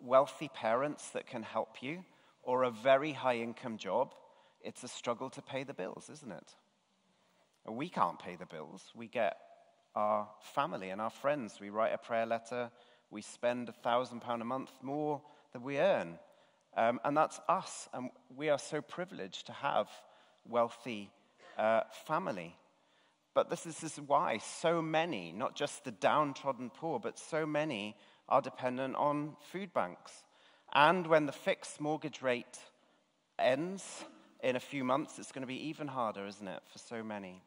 wealthy parents that can help you or a very high income job, it's a struggle to pay the bills, isn't it? We can't pay the bills. We get our family and our friends. We write a prayer letter. We spend a thousand pound a month more than we earn. Um, and that's us. And we are so privileged to have wealthy uh, family. But this is, this is why so many, not just the downtrodden poor, but so many are dependent on food banks. And when the fixed mortgage rate ends in a few months, it's going to be even harder, isn't it, for so many?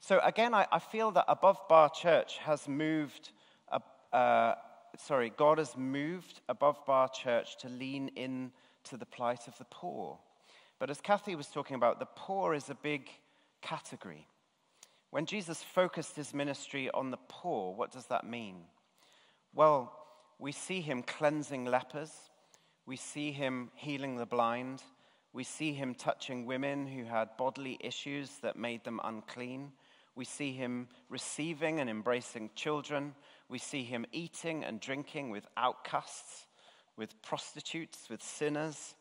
So again, I, I feel that Above Bar Church has moved, uh, uh, sorry, God has moved Above Bar Church to lean in to the plight of the poor. But as Kathy was talking about, the poor is a big category. When Jesus focused his ministry on the poor, what does that mean? Well, we see him cleansing lepers, we see him healing the blind, we see him touching women who had bodily issues that made them unclean. We see him receiving and embracing children. We see him eating and drinking with outcasts, with prostitutes, with sinners.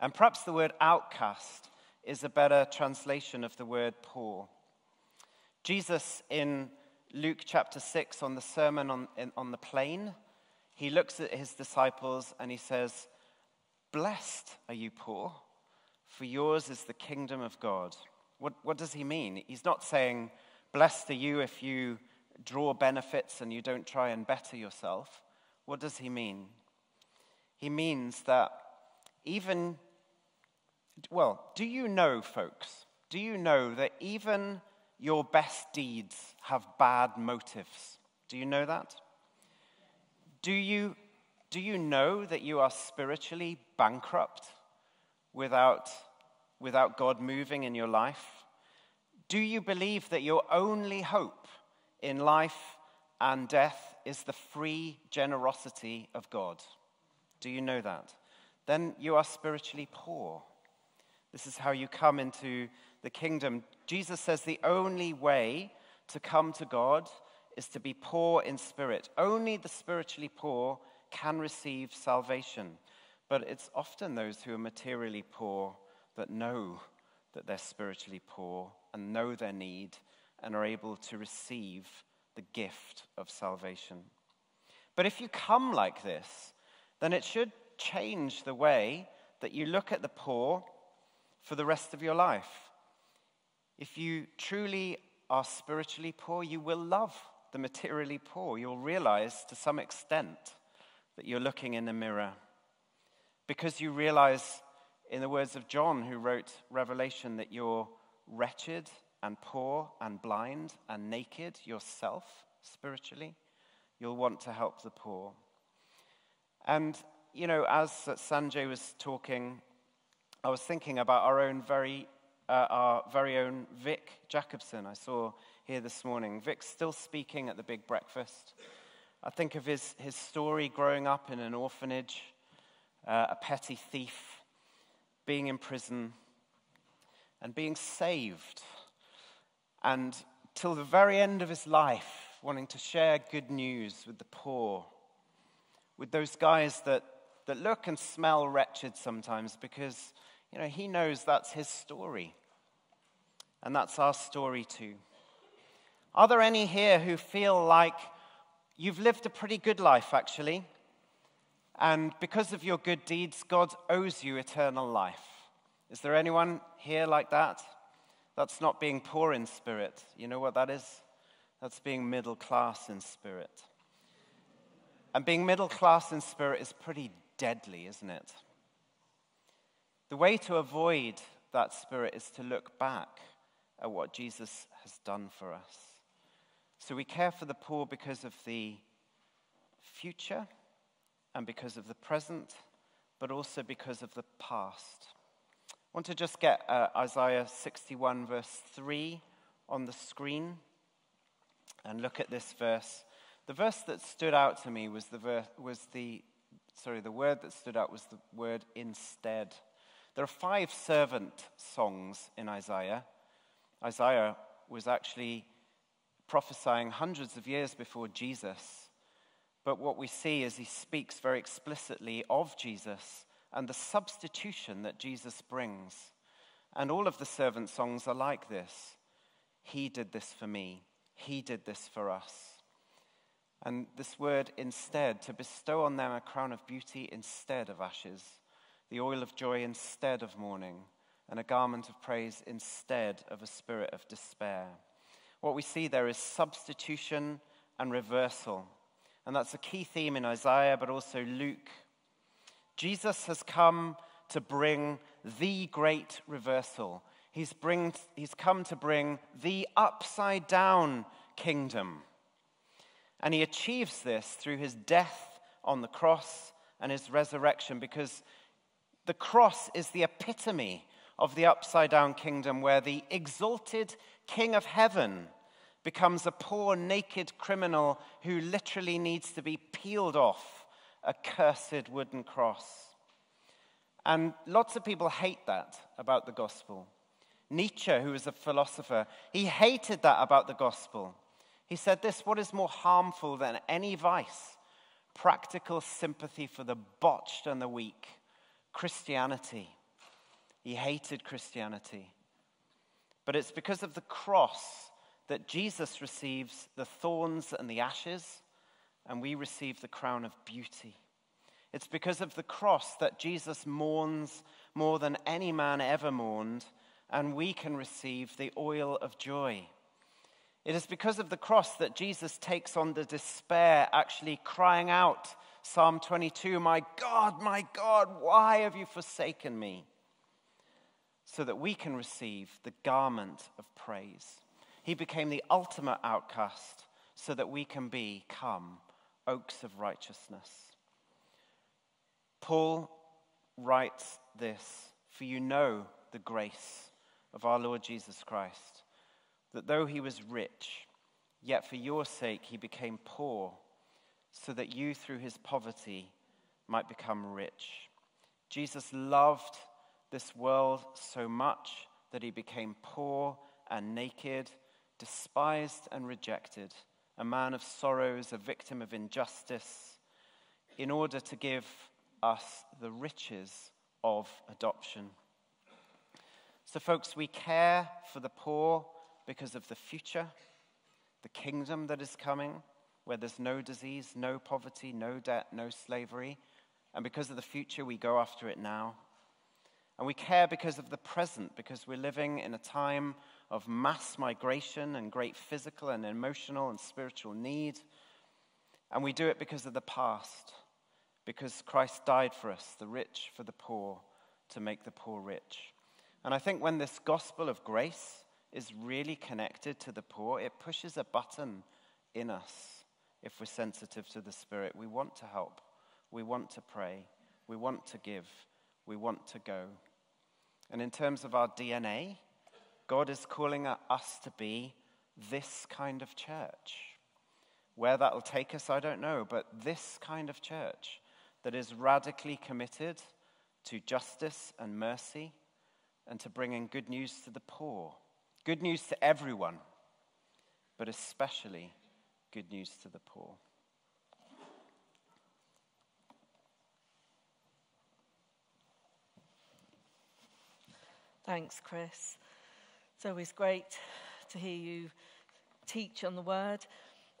And perhaps the word outcast is a better translation of the word poor. Jesus in Luke chapter 6 on the Sermon on, on the Plain, he looks at his disciples and he says, Blessed are you poor, for yours is the kingdom of God. What, what does he mean? He's not saying, Blessed are you if you draw benefits and you don't try and better yourself. What does he mean? He means that even, well, do you know, folks, do you know that even your best deeds have bad motives? Do you know that? Do you, do you know that you are spiritually bankrupt without without God moving in your life? Do you believe that your only hope in life and death is the free generosity of God? Do you know that? Then you are spiritually poor. This is how you come into the kingdom. Jesus says the only way to come to God is to be poor in spirit. Only the spiritually poor can receive salvation. But it's often those who are materially poor that know that they're spiritually poor and know their need and are able to receive the gift of salvation. But if you come like this, then it should change the way that you look at the poor for the rest of your life. If you truly are spiritually poor, you will love the materially poor. You'll realize to some extent that you're looking in the mirror because you realize in the words of John, who wrote Revelation, that you're wretched and poor and blind and naked yourself spiritually, you'll want to help the poor. And, you know, as Sanjay was talking, I was thinking about our own very, uh, our very own Vic Jacobson. I saw here this morning. Vic's still speaking at the big breakfast. I think of his, his story growing up in an orphanage, uh, a petty thief being in prison and being saved, and till the very end of his life, wanting to share good news with the poor, with those guys that, that look and smell wretched sometimes because, you know, he knows that's his story. And that's our story too. Are there any here who feel like you've lived a pretty good life, actually? And because of your good deeds, God owes you eternal life. Is there anyone here like that? That's not being poor in spirit. You know what that is? That's being middle class in spirit. And being middle class in spirit is pretty deadly, isn't it? The way to avoid that spirit is to look back at what Jesus has done for us. So we care for the poor because of the future and because of the present, but also because of the past. I want to just get uh, Isaiah 61, verse 3 on the screen and look at this verse. The verse that stood out to me was the, ver- was the sorry, the word that stood out was the word instead. There are five servant songs in Isaiah. Isaiah was actually prophesying hundreds of years before Jesus. But what we see is he speaks very explicitly of Jesus and the substitution that Jesus brings. And all of the servant songs are like this He did this for me, He did this for us. And this word instead, to bestow on them a crown of beauty instead of ashes, the oil of joy instead of mourning, and a garment of praise instead of a spirit of despair. What we see there is substitution and reversal. And that's a key theme in Isaiah, but also Luke. Jesus has come to bring the great reversal. He's, bring, he's come to bring the upside down kingdom. And he achieves this through his death on the cross and his resurrection because the cross is the epitome of the upside down kingdom where the exalted King of heaven becomes a poor, naked criminal who literally needs to be peeled off a cursed wooden cross. And lots of people hate that about the gospel. Nietzsche, who was a philosopher, he hated that about the gospel. He said this What is more harmful than any vice? Practical sympathy for the botched and the weak. Christianity. He hated Christianity. But it's because of the cross that Jesus receives the thorns and the ashes, and we receive the crown of beauty. It's because of the cross that Jesus mourns more than any man ever mourned, and we can receive the oil of joy. It is because of the cross that Jesus takes on the despair, actually crying out, Psalm 22, My God, my God, why have you forsaken me? So that we can receive the garment of praise. He became the ultimate outcast so that we can become oaks of righteousness. Paul writes this For you know the grace of our Lord Jesus Christ, that though he was rich, yet for your sake he became poor, so that you through his poverty might become rich. Jesus loved this world so much that he became poor and naked, despised and rejected, a man of sorrows, a victim of injustice, in order to give us the riches of adoption. So, folks, we care for the poor because of the future, the kingdom that is coming, where there's no disease, no poverty, no debt, no slavery. And because of the future, we go after it now. And we care because of the present, because we're living in a time of mass migration and great physical and emotional and spiritual need. And we do it because of the past, because Christ died for us, the rich for the poor, to make the poor rich. And I think when this gospel of grace is really connected to the poor, it pushes a button in us if we're sensitive to the Spirit. We want to help, we want to pray, we want to give, we want to go. And in terms of our DNA, God is calling us to be this kind of church. Where that will take us, I don't know, but this kind of church that is radically committed to justice and mercy and to bringing good news to the poor. Good news to everyone, but especially good news to the poor. Thanks, Chris. It's always great to hear you teach on the word.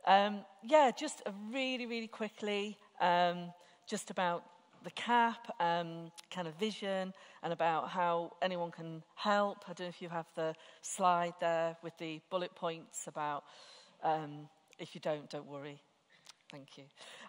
Um, yeah, just really, really quickly, um, just about the CAP um, kind of vision and about how anyone can help. I don't know if you have the slide there with the bullet points about. Um, if you don't, don't worry. Thank you.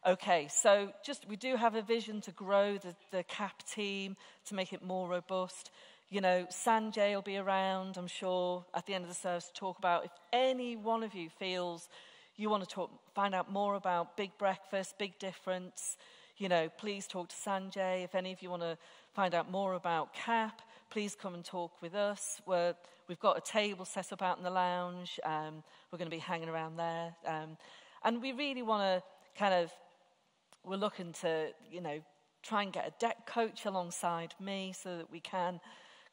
Okay, so just we do have a vision to grow the, the CAP team to make it more robust. You know, Sanjay will be around, I'm sure, at the end of the service to talk about if any one of you feels you want to talk, find out more about Big Breakfast, Big Difference, you know, please talk to Sanjay. If any of you want to find out more about CAP, please come and talk with us. We're, we've got a table set up out in the lounge. Um, we're going to be hanging around there. Um, and we really want to kind of, we're looking to, you know, try and get a debt coach alongside me so that we can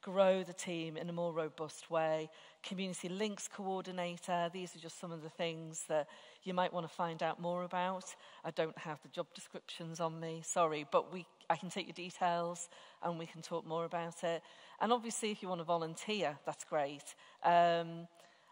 grow the team in a more robust way. Community links coordinator, these are just some of the things that you might want to find out more about. I don't have the job descriptions on me, sorry, but we, I can take your details and we can talk more about it. And obviously, if you want to volunteer, that's great. Um,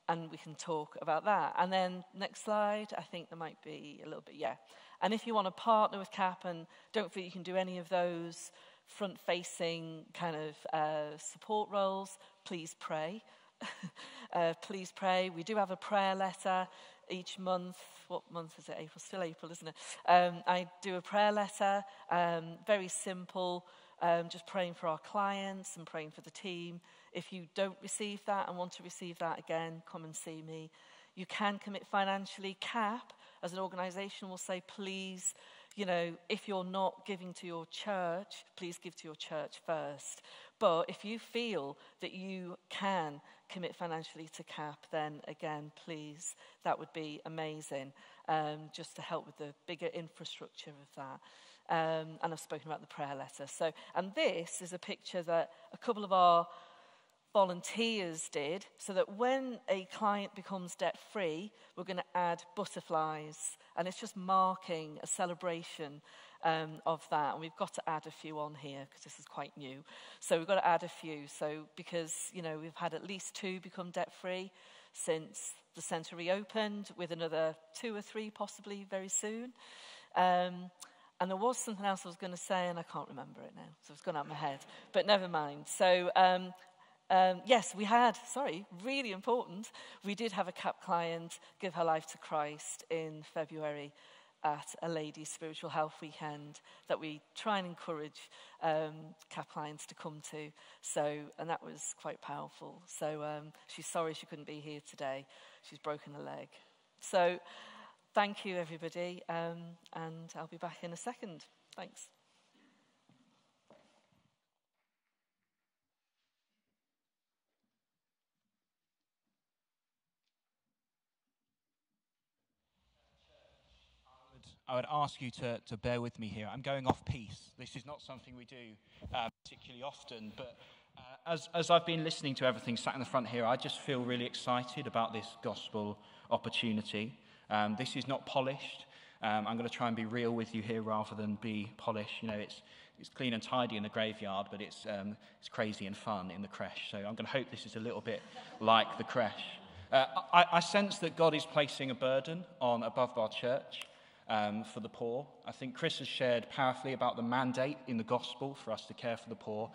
and we can talk about that. And then next slide, I think there might be a little bit, yeah. And if you want to partner with CAP and don't feel you can do any of those front facing kind of uh, support roles, please pray. uh, please pray. We do have a prayer letter each month. What month is it? April, still April, isn't it? Um, I do a prayer letter, um, very simple, um, just praying for our clients and praying for the team. If you don't receive that and want to receive that again, come and see me. You can commit financially. CAP, as an organisation, will say, please, you know, if you're not giving to your church, please give to your church first. But if you feel that you can commit financially to CAP, then again, please, that would be amazing, um, just to help with the bigger infrastructure of that. Um, and I've spoken about the prayer letter. So, and this is a picture that a couple of our volunteers did so that when a client becomes debt free, we're going to add butterflies. And it's just marking a celebration um, of that. And we've got to add a few on here because this is quite new. So we've got to add a few. So because, you know, we've had at least two become debt free since the centre reopened, with another two or three possibly very soon. Um, and there was something else I was going to say, and I can't remember it now. So it's gone out of my head. But never mind. So um, um, yes, we had, sorry, really important. We did have a CAP client give her life to Christ in February at a ladies' spiritual health weekend that we try and encourage um, CAP clients to come to. So, and that was quite powerful. So um, she's sorry she couldn't be here today. She's broken a leg. So thank you, everybody, um, and I'll be back in a second. Thanks. I would ask you to, to bear with me here. I'm going off piece. This is not something we do uh, particularly often, but uh, as, as I've been listening to everything sat in the front here, I just feel really excited about this gospel opportunity. Um, this is not polished. Um, I'm going to try and be real with you here rather than be polished. You know, it's, it's clean and tidy in the graveyard, but it's, um, it's crazy and fun in the creche. So I'm going to hope this is a little bit like the creche. Uh, I, I sense that God is placing a burden on Above Bar Church um, for the poor. I think Chris has shared powerfully about the mandate in the gospel for us to care for the poor.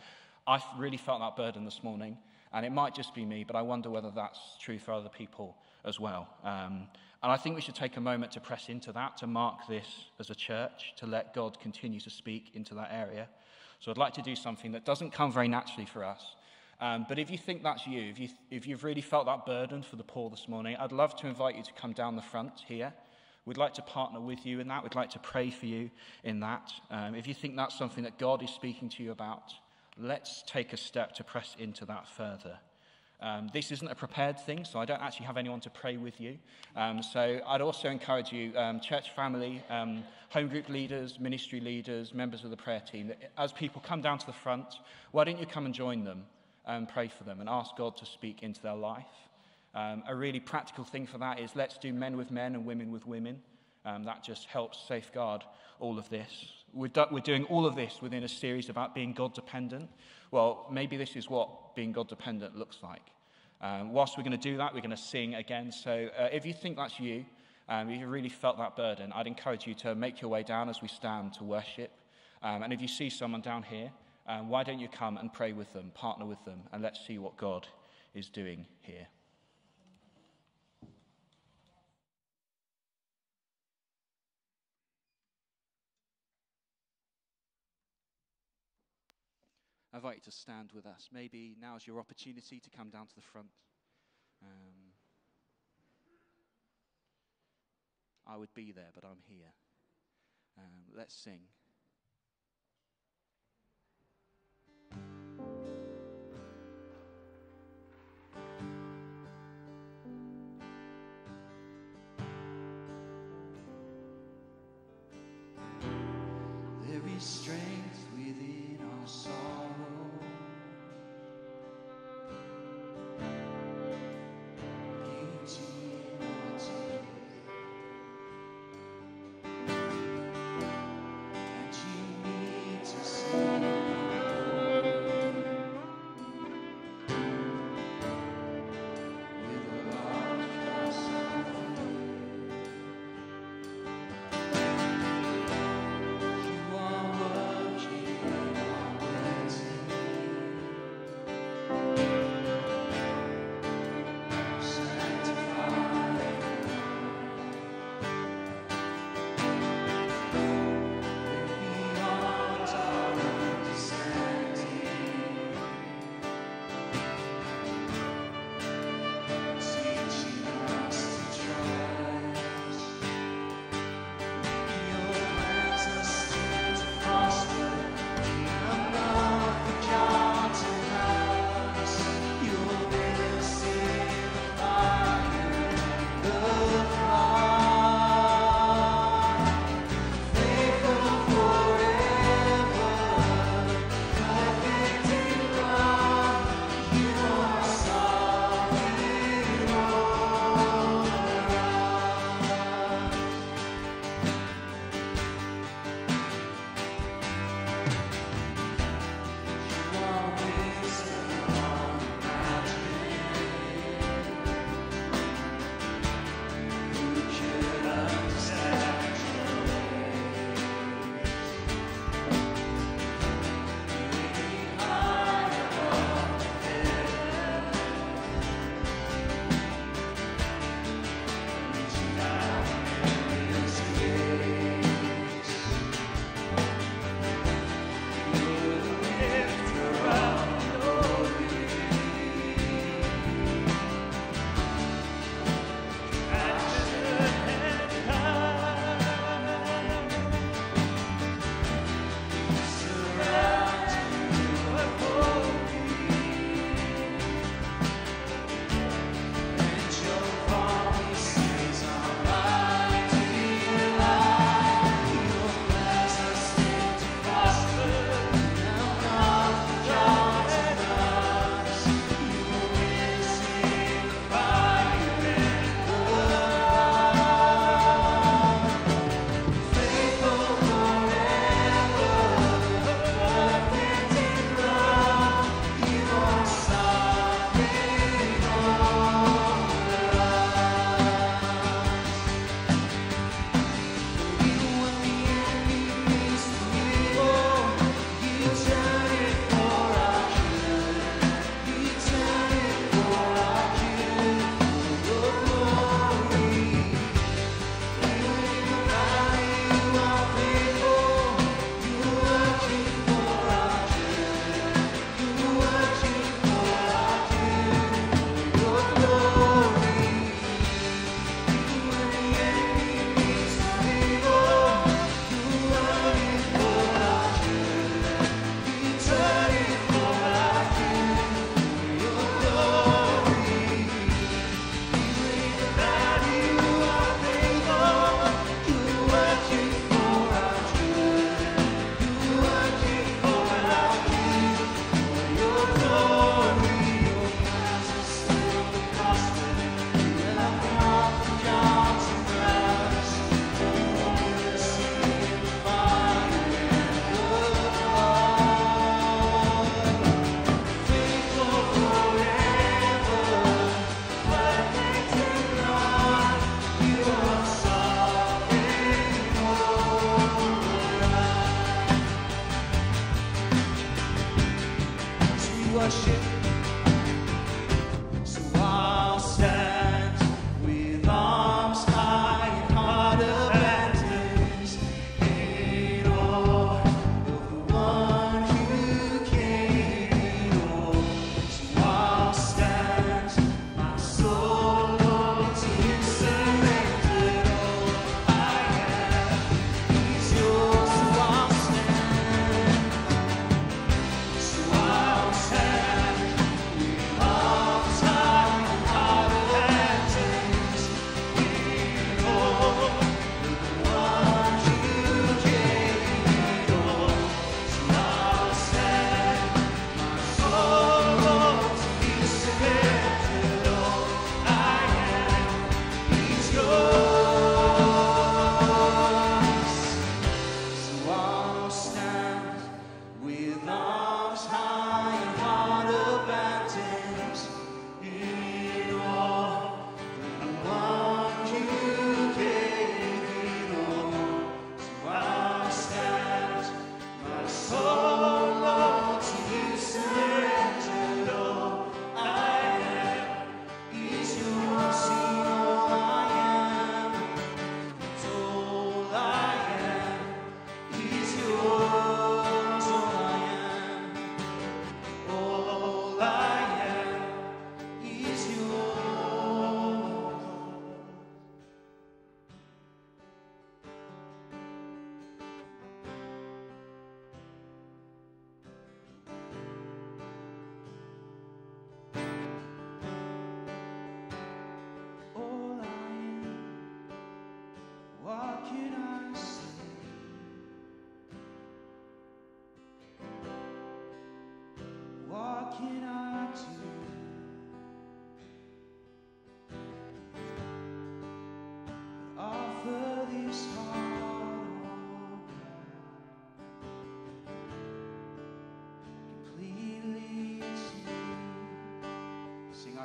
I really felt that burden this morning, and it might just be me, but I wonder whether that's true for other people as well. Um, and I think we should take a moment to press into that, to mark this as a church, to let God continue to speak into that area. So I'd like to do something that doesn't come very naturally for us. Um, but if you think that's you, if, you, if you've really felt that burden for the poor this morning, I'd love to invite you to come down the front here. We'd like to partner with you in that. We'd like to pray for you in that. Um, if you think that's something that God is speaking to you about, let's take a step to press into that further. Um, this isn't a prepared thing, so I don't actually have anyone to pray with you. Um, so I'd also encourage you, um, church family, um, home group leaders, ministry leaders, members of the prayer team, that as people come down to the front, why don't you come and join them and pray for them and ask God to speak into their life? Um, a really practical thing for that is let's do men with men and women with women. Um, that just helps safeguard all of this. We're, do- we're doing all of this within a series about being God dependent. Well, maybe this is what being God dependent looks like. Um, whilst we're going to do that, we're going to sing again. So uh, if you think that's you, um, if you really felt that burden, I'd encourage you to make your way down as we stand to worship. Um, and if you see someone down here, um, why don't you come and pray with them, partner with them, and let's see what God is doing here. I invite you to stand with us. Maybe now is your opportunity to come down to the front. Um, I would be there, but I'm here. Um, let's sing. There is strength within our soul.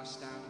Stand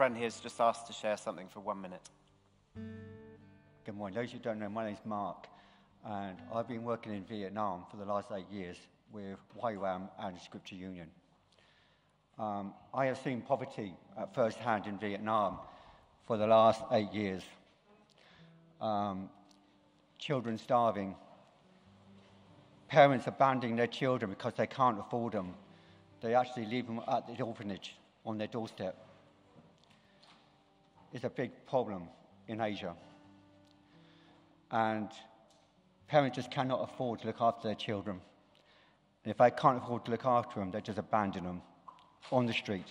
friend here has just asked to share something for one minute. Good morning. Those who don't know, my name's Mark, and I've been working in Vietnam for the last eight years with YWAM and Scripture Union. Um, I have seen poverty at first hand in Vietnam for the last eight years. Um, children starving, parents abandoning their children because they can't afford them. They actually leave them at the orphanage on their doorstep. It's a big problem in Asia. And parents just cannot afford to look after their children. And if they can't afford to look after them, they just abandon them on the street.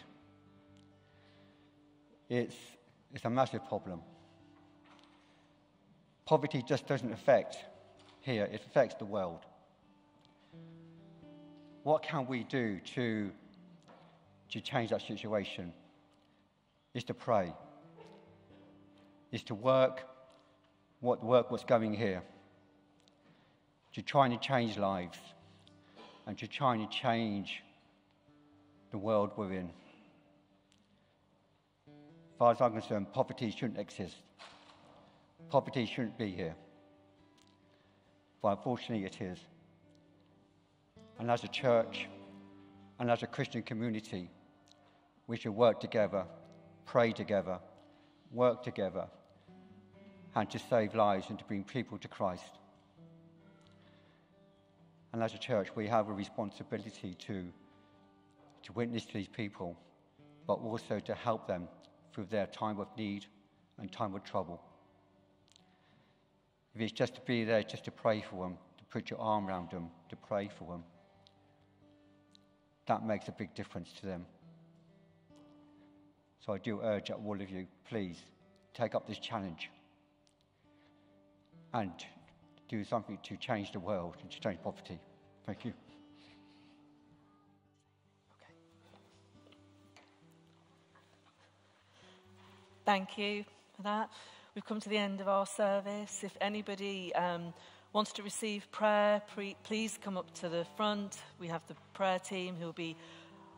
It's, it's a massive problem. Poverty just doesn't affect here, it affects the world. What can we do to, to change that situation? Is to pray, is to work what work was going here, to trying to change lives, and to trying to change the world we're in. As far as I'm concerned, poverty shouldn't exist. Poverty shouldn't be here. But unfortunately, it is. And as a church and as a Christian community, we should work together, pray together, work together, and to save lives and to bring people to Christ. And as a church, we have a responsibility to, to witness to these people, but also to help them through their time of need and time of trouble. If it's just to be there, just to pray for them, to put your arm around them, to pray for them, that makes a big difference to them. So I do urge all of you, please take up this challenge and do something to change the world and to change poverty. Thank you. Okay. Thank you for that. We've come to the end of our service. If anybody um, wants to receive prayer, pre- please come up to the front. We have the prayer team who will be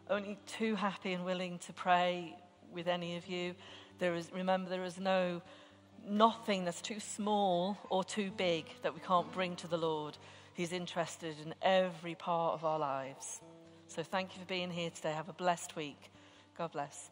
only too happy and willing to pray with any of you. There is, remember, there is no nothing that's too small or too big that we can't bring to the Lord. He's interested in every part of our lives. So thank you for being here today. Have a blessed week. God bless.